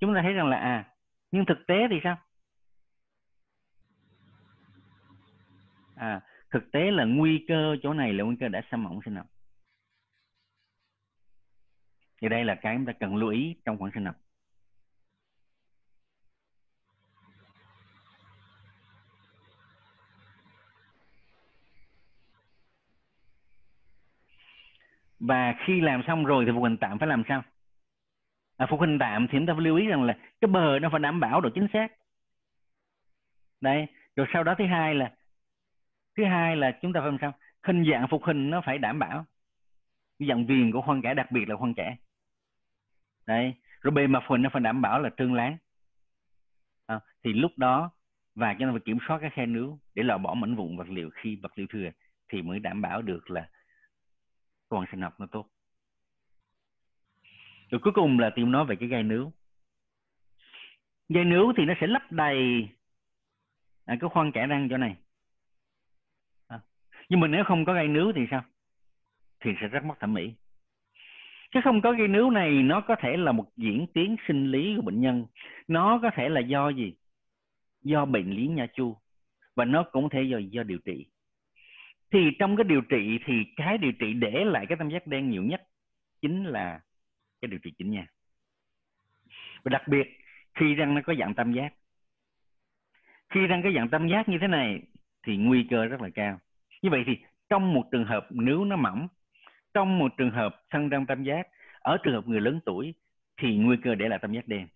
Chúng ta thấy rằng là à nhưng thực tế thì sao? À thực tế là nguy cơ chỗ này là nguy cơ đã xâm mỏng sinh học. Thì đây là cái chúng ta cần lưu ý trong khoảng sinh học. Và khi làm xong rồi thì phục hình tạm phải làm sao? À, phục hình tạm thì chúng ta phải lưu ý rằng là cái bờ nó phải đảm bảo độ chính xác. Đây rồi sau đó thứ hai là thứ hai là chúng ta phải làm sao? Hình dạng phục hình nó phải đảm bảo. Cái dạng viền của khoang kẻ đặc biệt là khoang kẻ đấy rồi bề mặt hình nó phải đảm bảo là trơn láng. À, thì lúc đó và chúng ta phải kiểm soát cái khe nướu để loại bỏ mảnh vụn vật liệu khi vật liệu thừa thì mới đảm bảo được là toàn sinh học nó tốt. Rồi cuối cùng là tìm nói về cái gai nướu. Gai nướu thì nó sẽ lấp đầy à, cái khoang kẽ răng chỗ này. À. nhưng mà nếu không có gai nướu thì sao? Thì sẽ rất mất thẩm mỹ. Cái không có gai nướu này nó có thể là một diễn tiến sinh lý của bệnh nhân. Nó có thể là do gì? Do bệnh lý nha chu. Và nó cũng thể do do điều trị thì trong cái điều trị thì cái điều trị để lại cái tam giác đen nhiều nhất chính là cái điều trị chỉnh nha. Và đặc biệt, khi răng nó có dạng tam giác, khi răng có dạng tam giác như thế này thì nguy cơ rất là cao. Như vậy thì trong một trường hợp nếu nó mỏng, trong một trường hợp thân răng tam giác, ở trường hợp người lớn tuổi thì nguy cơ để lại tam giác đen.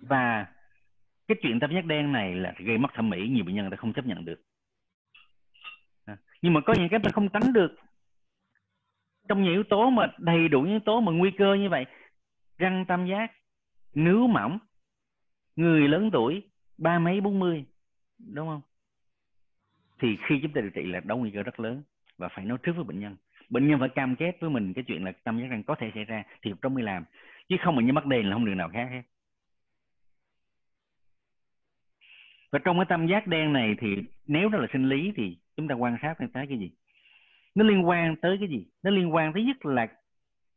Và cái chuyện tam giác đen này là gây mất thẩm mỹ nhiều bệnh nhân ta không chấp nhận được. À, nhưng mà có những cái ta không tránh được. Trong nhiều yếu tố mà đầy đủ yếu tố mà nguy cơ như vậy răng tam giác nướu mỏng người lớn tuổi ba mấy bốn mươi đúng không? Thì khi chúng ta điều trị là đó nguy cơ rất lớn và phải nói trước với bệnh nhân. Bệnh nhân phải cam kết với mình cái chuyện là tam giác răng có thể xảy ra thì trong mới làm. Chứ không bệnh nhân mắc đền là không đường nào khác hết. Và trong cái tam giác đen này thì nếu đó là sinh lý thì chúng ta quan sát thấy cái gì? Nó liên quan tới cái gì? Nó liên quan thứ nhất là,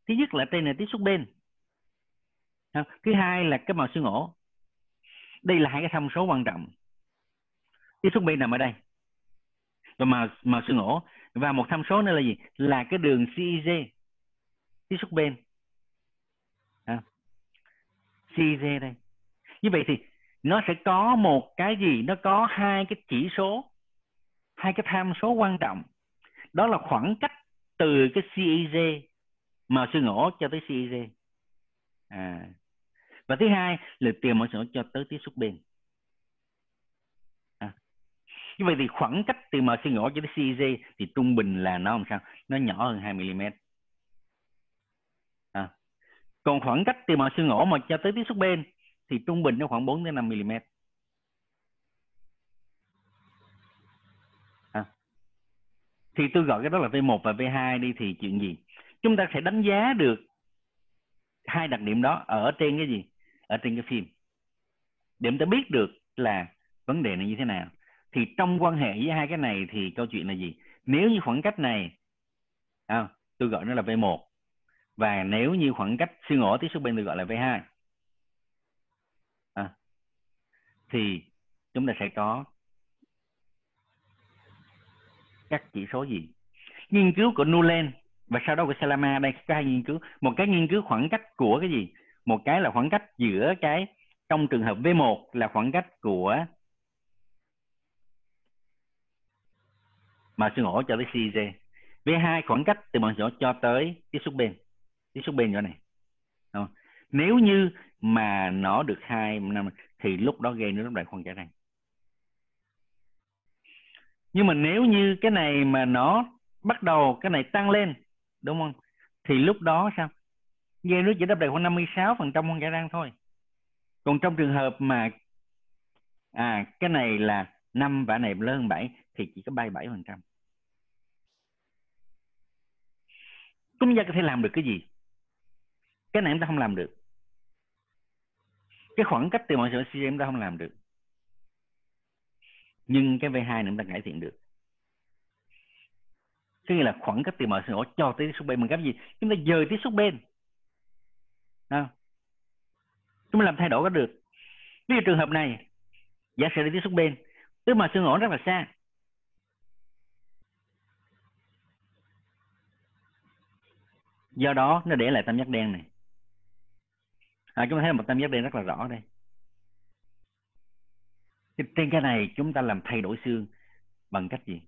thứ nhất là trên này tiếp xúc bên thứ hai là cái màu xương ổ. Đây là hai cái thông số quan trọng. Tiếp xúc bên nằm ở đây. Và màu màu xương ổ. Và một thông số nữa là gì? Là cái đường CIG tiếp xúc bên à. CIG đây. Như vậy thì nó sẽ có một cái gì nó có hai cái chỉ số, hai cái tham số quan trọng đó là khoảng cách từ cái CEG màu xương ổ cho tới CEG à. và thứ hai là tiền màu xương ổ cho tới tiếp xúc bên à. như vậy thì khoảng cách từ màu xương ổ cho tới CEG thì trung bình là nó làm sao nó nhỏ hơn 2 mm à. còn khoảng cách từ màu xương ổ mà cho tới tiếp xúc bên thì trung bình nó khoảng 4 đến 5 mm. À. Thì tôi gọi cái đó là V1 và V2 đi thì chuyện gì? Chúng ta sẽ đánh giá được hai đặc điểm đó ở trên cái gì? Ở trên cái phim. Để chúng ta biết được là vấn đề này như thế nào. Thì trong quan hệ với hai cái này thì câu chuyện là gì? Nếu như khoảng cách này à, tôi gọi nó là V1 và nếu như khoảng cách xương ổ tiếp xúc bên tôi gọi là V2 thì chúng ta sẽ có các chỉ số gì? Nghiên cứu của Nuland và sau đó của Salama, đây có hai nghiên cứu. Một cái nghiên cứu khoảng cách của cái gì? Một cái là khoảng cách giữa cái trong trường hợp V1 là khoảng cách của mà xương ổ cho tới CZ V2 khoảng cách từ màu xương ổ cho tới tiếp xúc bên. Tiếp xúc bên chỗ này. Nếu như mà nó được hai năm thì lúc đó gây nó lúc đại khoan chảy răng nhưng mà nếu như cái này mà nó bắt đầu cái này tăng lên, đúng không? Thì lúc đó sao? Gây nước chỉ đáp đầy khoảng 56 phần trăm khoan chảy răng thôi. Còn trong trường hợp mà à cái này là năm và này lớn hơn 7 thì chỉ có 37 phần trăm. Chúng ta có thể làm được cái gì? Cái này chúng ta không làm được cái khoảng cách từ mọi sự CM chúng ta không làm được. Nhưng cái V2 này chúng ta cải thiện được. Có nghĩa là khoảng cách từ mọi sự cho tới tiếp xúc bên bằng cách gì? Chúng ta dời tiếp xúc bên. À. chúng ta làm thay đổi có được. Ví dụ trường hợp này, giả sử đi tiếp xúc bên, tức mà xương ổn rất là xa. Do đó, nó để lại tam giác đen này à, chúng ta thấy một tam giác đây rất là rõ đây. Trên cái này chúng ta làm thay đổi xương bằng cách gì?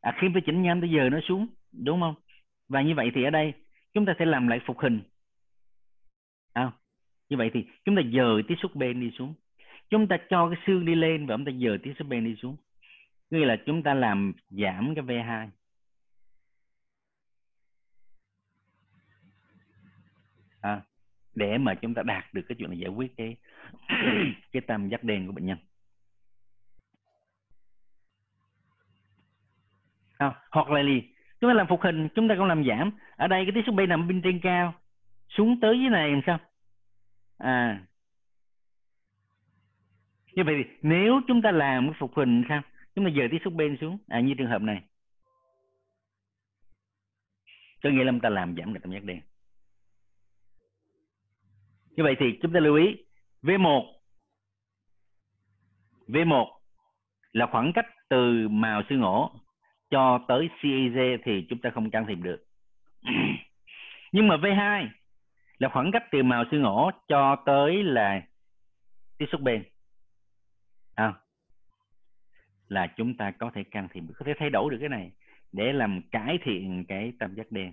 À, khi tôi chỉnh nhám tới giờ nó xuống đúng không? Và như vậy thì ở đây chúng ta sẽ làm lại phục hình. À, như vậy thì chúng ta dời tiếp xúc bên đi xuống. Chúng ta cho cái xương đi lên và chúng ta dời tiếp xúc bên đi xuống. Nghĩa là chúng ta làm giảm cái V2 à, để mà chúng ta đạt được cái chuyện là giải quyết cái cái tam giác đen của bệnh nhân. À, hoặc là gì? Chúng ta làm phục hình chúng ta cũng làm giảm. Ở đây cái tiếp xúc bay nằm bên trên cao xuống tới dưới này làm sao? À. Như vậy thì nếu chúng ta làm cái phục hình sao? Chúng ta dời tiếp xúc bên xuống. À như trường hợp này. Có nghĩa là chúng ta làm giảm được tam giác đen như vậy thì chúng ta lưu ý V1 V1 là khoảng cách từ màu xương ổ cho tới CEG thì chúng ta không can thiệp được. Nhưng mà V2 là khoảng cách từ màu xương ổ cho tới là tiếp xúc bên. À, là chúng ta có thể can thiệp có thể thay đổi được cái này để làm cải thiện cái tam giác đen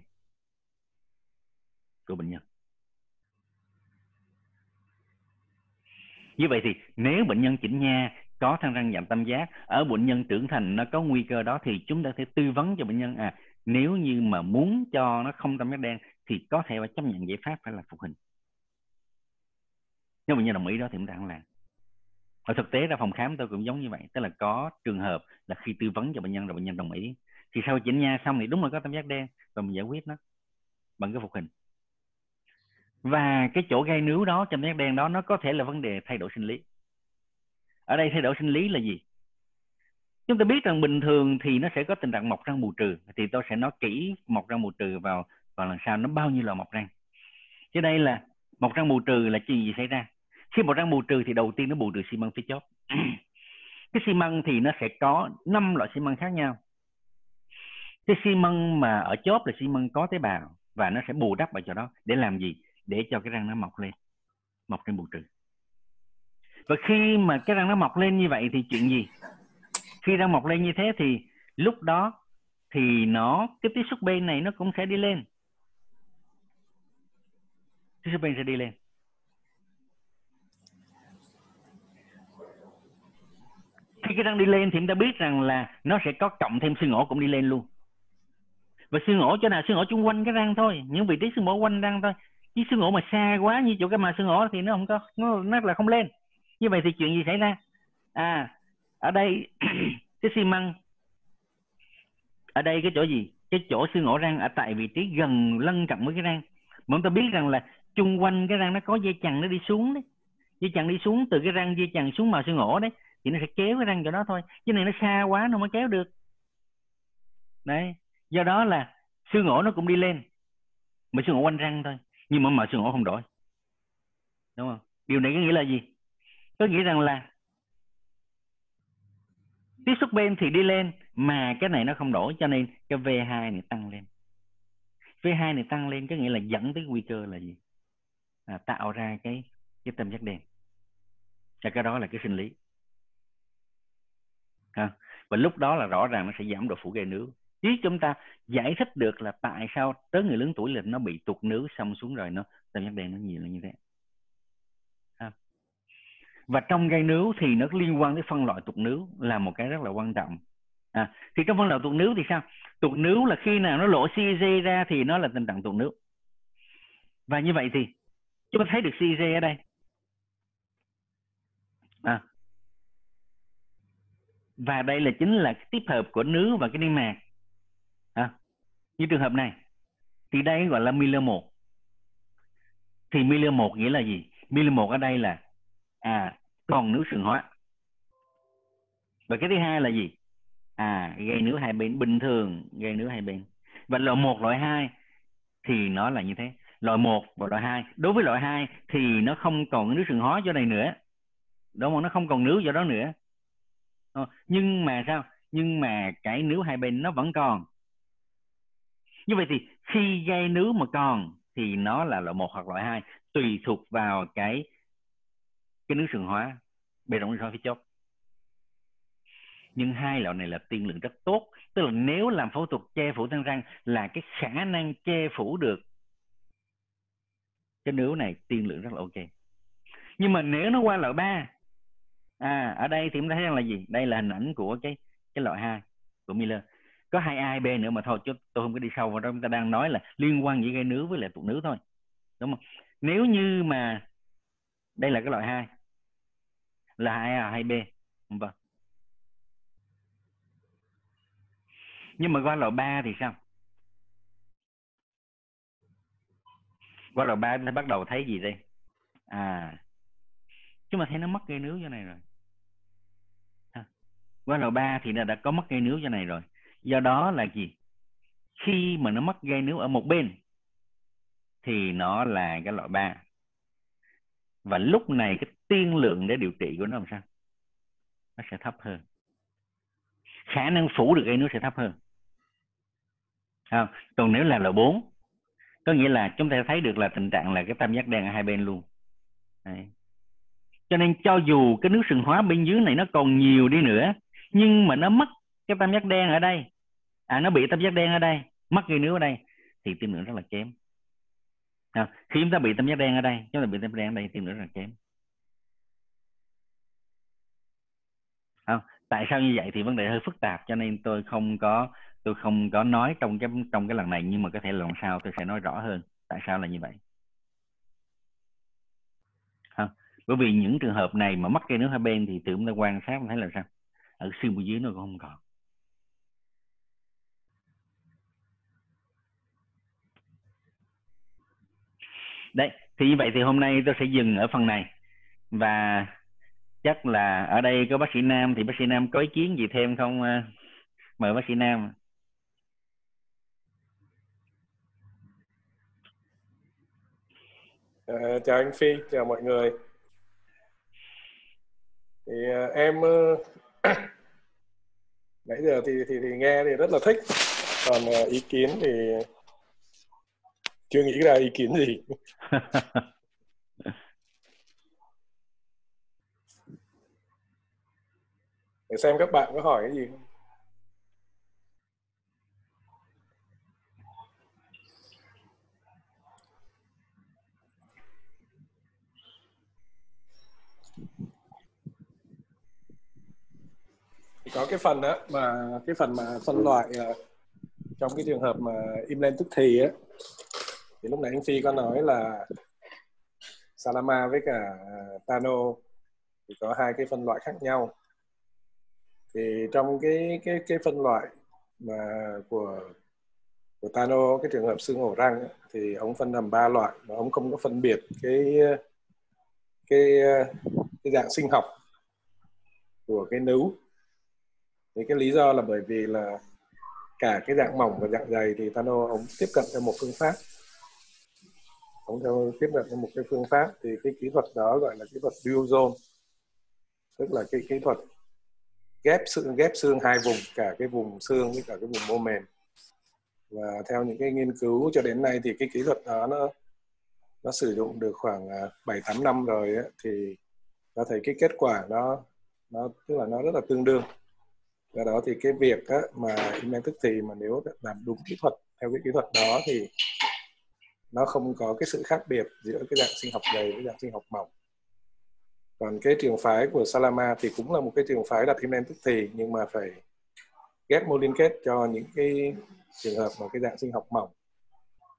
của bệnh nhân. Như vậy thì nếu bệnh nhân chỉnh nha, có thăng răng giảm tam giác, ở bệnh nhân trưởng thành nó có nguy cơ đó thì chúng ta sẽ tư vấn cho bệnh nhân à nếu như mà muốn cho nó không tam giác đen thì có thể phải chấp nhận giải pháp phải là phục hình. Nếu bệnh nhân đồng ý đó thì chúng ta không làm. Ở thực tế ra phòng khám tôi cũng giống như vậy, tức là có trường hợp là khi tư vấn cho bệnh nhân rồi bệnh nhân đồng ý. Thì sau chỉnh nha xong thì đúng là có tam giác đen và mình giải quyết nó bằng cái phục hình và cái chỗ gây nướu đó trong nét đen đó nó có thể là vấn đề thay đổi sinh lý. Ở đây thay đổi sinh lý là gì? Chúng ta biết rằng bình thường thì nó sẽ có tình trạng mọc răng mù trừ, thì tôi sẽ nói kỹ mọc răng mù trừ vào vào lần sau nó bao nhiêu là mọc răng. Chứ đây là mọc răng mù trừ là chuyện gì xảy ra? Khi mọc răng mù trừ thì đầu tiên nó bù trừ xi măng phía chóp. Cái xi măng thì nó sẽ có năm loại xi măng khác nhau. Cái xi măng mà ở chóp là xi măng có tế bào và nó sẽ bù đắp vào chỗ đó để làm gì? Để cho cái răng nó mọc lên, mọc trên bù trừ. Và khi mà cái răng nó mọc lên như vậy thì chuyện gì? Khi răng mọc lên như thế thì lúc đó thì nó, cái tiếp xúc bên này nó cũng sẽ đi lên. Tiếp xúc bên sẽ đi lên. Khi cái răng đi lên thì chúng ta biết rằng là nó sẽ có cộng thêm xương ổ cũng đi lên luôn. Và xương ổ chỗ nào? Xương ổ chung quanh cái răng thôi, những vị trí xương ổ quanh răng thôi chứ xương ổ mà xa quá, như chỗ cái mà xương ổ thì nó không có, nó nó là không lên. Như vậy thì chuyện gì xảy ra? À ở đây, cái xi măng, ở đây cái chỗ gì? Cái chỗ xương ổ răng ở tại vị trí gần lân cận với cái răng mà chúng ta biết rằng là chung quanh cái răng nó có dây chằng nó đi xuống đấy. Dây chằng đi xuống, từ cái răng dây chằng xuống màu xương ổ đấy, thì nó sẽ kéo cái răng cho đó thôi. Chứ này nó xa quá, nó mới kéo được. Đấy. Do đó là xương ổ nó cũng đi lên, mà xương ổ quanh răng thôi nhưng mà mọi sự ổ không đổi. Đúng không? Điều này có nghĩa là gì? Có nghĩa rằng là tiếp xúc bên thì đi lên mà cái này nó không đổi cho nên cái V2 này tăng lên. V2 này tăng lên có nghĩa là dẫn tới nguy cơ là gì? À, tạo ra cái cái tâm giác đen. Và cái đó là cái sinh lý. À, và lúc đó là rõ ràng nó sẽ giảm độ phủ gây nước chứ chúng ta giải thích được là tại sao tới người lớn tuổi là nó bị tụt nước xong xuống rồi nó tam giác đen nó nhiều là như thế à. và trong gây nướu thì nó liên quan tới phân loại tụt nướu là một cái rất là quan trọng à, thì trong phân loại tụt nướu thì sao tụt nướu là khi nào nó lộ CG ra thì nó là tình trạng tụt nướu và như vậy thì chúng ta thấy được CG ở đây à. và đây là chính là cái tiếp hợp của nướu và cái niêm mạc như trường hợp này, thì đây gọi là Miller 1 thì Miller 1 nghĩa là gì? Miller 1 ở đây là à còn nước sừng hóa. Và cái thứ hai là gì? À gây nướu hai bên bình thường gây nướu hai bên. Và loại một, loại hai thì nó là như thế. Loại một và loại hai. Đối với loại hai thì nó không còn nước sừng hóa chỗ này nữa. Đúng không? Nó không còn nước chỗ đó nữa. Ờ, nhưng mà sao? Nhưng mà cái nước hai bên nó vẫn còn như vậy thì khi gây nứa mà còn thì nó là loại một hoặc loại hai, tùy thuộc vào cái cái nước sừng hóa, bề rộng so phía chốt. Nhưng hai loại này là tiên lượng rất tốt. Tức là nếu làm phẫu thuật che phủ răng răng là cái khả năng che phủ được cái nướu này tiên lượng rất là ok. Nhưng mà nếu nó qua loại 3 à ở đây thì chúng ta thấy rằng là gì? Đây là hình ảnh của cái cái loại hai của Miller có hai A B nữa mà thôi, chứ tôi không có đi sâu vào đó. Chúng ta đang nói là liên quan giữa gây nướu với lại tụ nướu thôi. Đúng không? Nếu như mà đây là cái loại hai, là hai A, hai B. Vâng. Nhưng mà qua loại 3 thì sao? Qua loại ba nó bắt đầu thấy gì đây? À. Chúng ta thấy nó mất cây nướu cho này rồi. Qua loại ba thì nó đã có mất cây nướu cho này rồi do đó là gì? Khi mà nó mất gây nướu ở một bên, thì nó là cái loại ba. Và lúc này cái tiên lượng để điều trị của nó làm sao? Nó sẽ thấp hơn. Khả năng phủ được gây nướu sẽ thấp hơn. Không? còn nếu là loại 4 có nghĩa là chúng ta thấy được là tình trạng là cái tam giác đen ở hai bên luôn. Đấy. cho nên cho dù cái nước sừng hóa bên dưới này nó còn nhiều đi nữa, nhưng mà nó mất cái tam giác đen ở đây à nó bị tam giác đen ở đây mất gây nước ở đây thì tim lượng rất là kém. À, khi chúng ta bị tam giác đen ở đây chúng ta bị tam giác đen ở đây tim lượng rất là kém. À, tại sao như vậy thì vấn đề hơi phức tạp cho nên tôi không có tôi không có nói trong cái trong cái lần này nhưng mà có thể lần sau tôi sẽ nói rõ hơn tại sao là như vậy. Không? bởi vì những trường hợp này mà mắc cây nước hai bên thì tự chúng ta quan sát thấy là sao? Ở xương bên dưới nó cũng không còn. Đấy thì như vậy thì hôm nay tôi sẽ dừng ở phần này. Và chắc là ở đây có bác sĩ Nam thì bác sĩ Nam có ý kiến gì thêm không ờ? mời bác sĩ Nam. À, chào anh Phi, chào mọi người. Thì à, em nãy giờ thì, thì thì nghe thì rất là thích, còn à, ý kiến thì chưa nghĩ ra ý kiến gì. Để xem các bạn có hỏi cái gì không? có cái phần đó mà cái phần mà phân loại ờ, trong cái trường hợp mà im lên tức thì á thì lúc nãy anh Phi có nói là Salama với cả Tano thì có hai cái phân loại khác nhau. Thì trong cái cái cái phân loại mà của của Tano cái trường hợp xương ổ răng ấy, thì ông phân làm ba loại và ông không có phân biệt cái cái cái dạng sinh học của cái nướu thì cái lý do là bởi vì là cả cái dạng mỏng và dạng dày thì Tano ông tiếp cận theo một phương pháp cũng theo tiếp cận một cái phương pháp thì cái kỹ thuật đó gọi là kỹ thuật dual zone. Tức là cái kỹ thuật ghép xương ghép xương hai vùng cả cái vùng xương với cả cái vùng mô mềm. Và theo những cái nghiên cứu cho đến nay thì cái kỹ thuật đó nó nó sử dụng được khoảng à, bảy tám năm rồi ấy, thì ta thấy cái kết quả nó nó tức là nó rất là tương đương. Do đó thì cái việc á, mà implant tức thì mà nếu làm đúng kỹ thuật theo cái kỹ thuật đó thì nó không có cái sự khác biệt giữa cái dạng sinh học dày với dạng sinh học mỏng. Còn cái trường phái của Salama thì cũng là một cái trường phái đặt implant tức thì, nhưng mà phải ghép mô liên kết cho những cái trường hợp mà cái dạng sinh học mỏng.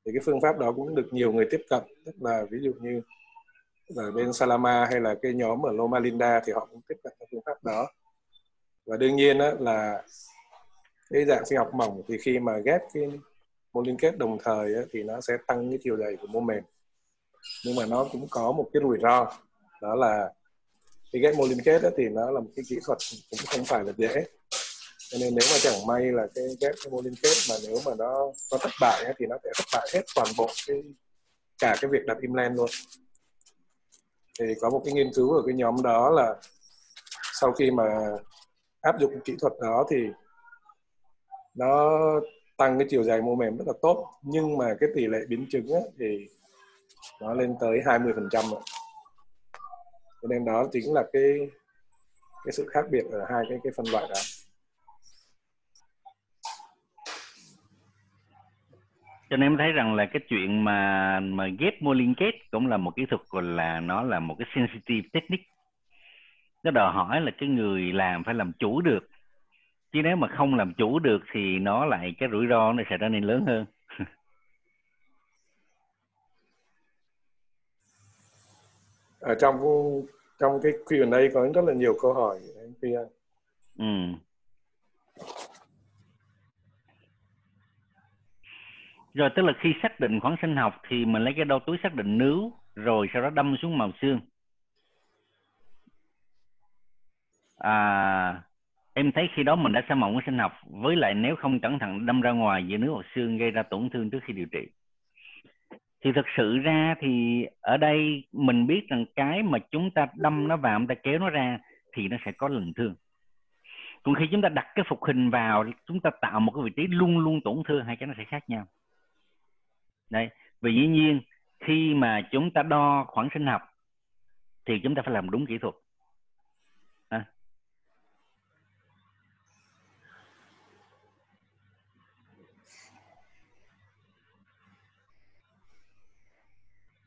Thì cái phương pháp đó cũng được nhiều người tiếp cận, tức là ví dụ như ở bên Salama hay là cái nhóm ở Loma Linda thì họ cũng tiếp cận cái phương pháp đó. Và đương nhiên đó là cái dạng sinh học mỏng thì khi mà ghép cái mô liên kết đồng thời ấy, thì nó sẽ tăng cái chiều dày của mô mềm. Nhưng mà nó cũng có một cái rủi ro đó là cái ghép mô liên kết ấy, thì nó là một cái kỹ thuật cũng không phải là dễ. Cho nên nếu mà chẳng may là cái ghép cái mô liên kết mà nếu mà nó nó thất bại ấy, thì nó sẽ thất bại hết toàn bộ cái cả cái việc đặt implant luôn. Thì có một cái nghiên cứu ở cái nhóm đó là sau khi mà áp dụng kỹ thuật đó thì nó tăng cái chiều dài mô mềm rất là tốt nhưng mà cái tỷ lệ biến chứng á, thì nó lên tới 20 phần trăm rồi cho nên đó chính là cái cái sự khác biệt ở hai cái cái phân loại đó. Cho nên em thấy rằng là cái chuyện mà mà ghép mô liên kết cũng là một kỹ thuật gọi là nó là một cái sensitive technique. Nó đòi hỏi là cái người làm phải làm chủ được chứ nếu mà không làm chủ được thì nó lại cái rủi ro nó sẽ trở nên lớn hơn. Ở trong trong cái Q&A có rất là nhiều câu hỏi anh Phi ừ. rồi tức là khi xác định khoảng sinh học thì mình lấy cái đầu túi xác định nướu rồi sau đó đâm xuống màu xương. À em thấy khi đó mình đã xâm mỏng sinh học, với lại nếu không cẩn thận đâm ra ngoài giữa nước hoặc xương gây ra tổn thương trước khi điều trị. Thì thực sự ra thì ở đây mình biết rằng cái mà chúng ta đâm nó vào, chúng ta kéo nó ra thì nó sẽ có lần thương. Còn khi chúng ta đặt cái phục hình vào, chúng ta tạo một cái vị trí luôn luôn tổn thương, hai cái nó sẽ khác nhau. Đấy, vì dĩ nhiên khi mà chúng ta đo khoảng sinh học thì chúng ta phải làm đúng kỹ thuật à.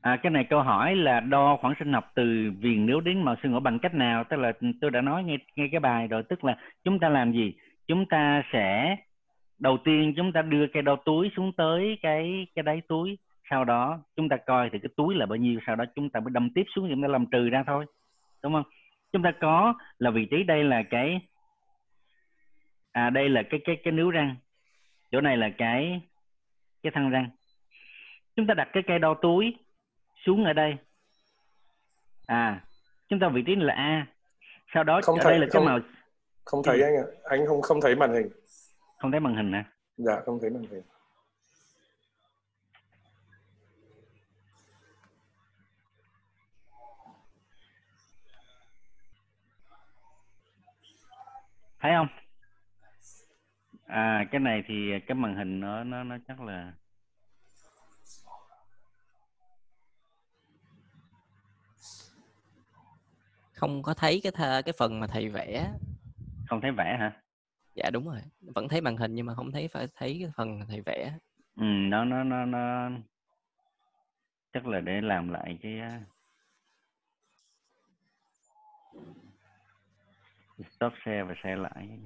À, cái này câu hỏi là đo khoảng sinh học từ viền nếu đến màu xương ở bằng cách nào? Tức là tôi đã nói ngay ngay cái bài rồi tức là chúng ta làm gì? Chúng ta sẽ đầu tiên chúng ta đưa cái đo túi xuống tới cái cái đáy túi sau đó chúng ta coi thì cái túi là bao nhiêu sau đó chúng ta mới đâm tiếp xuống chúng ta làm trừ ra thôi đúng không? Chúng ta có là vị trí đây là cái à đây là cái cái cái nướu răng chỗ này là cái cái thân răng. Chúng ta đặt cái cây đo túi xuống ở đây. À chúng ta vị trí này là a. Sau đó không ở thấy, đây là không, cái màu không thấy anh ạ. Anh không không thấy màn hình. Không thấy màn hình hả? Dạ không thấy màn hình. Thấy không? À cái này thì cái màn hình nó nó nó chắc là không có thấy cái thơ, cái phần mà thầy vẽ. Không thấy vẽ hả? Dạ đúng rồi. Vẫn thấy màn hình nhưng mà không thấy phải thấy cái phần thầy vẽ. Ừ nó nó nó nó chắc là để làm lại cái stop share và share lại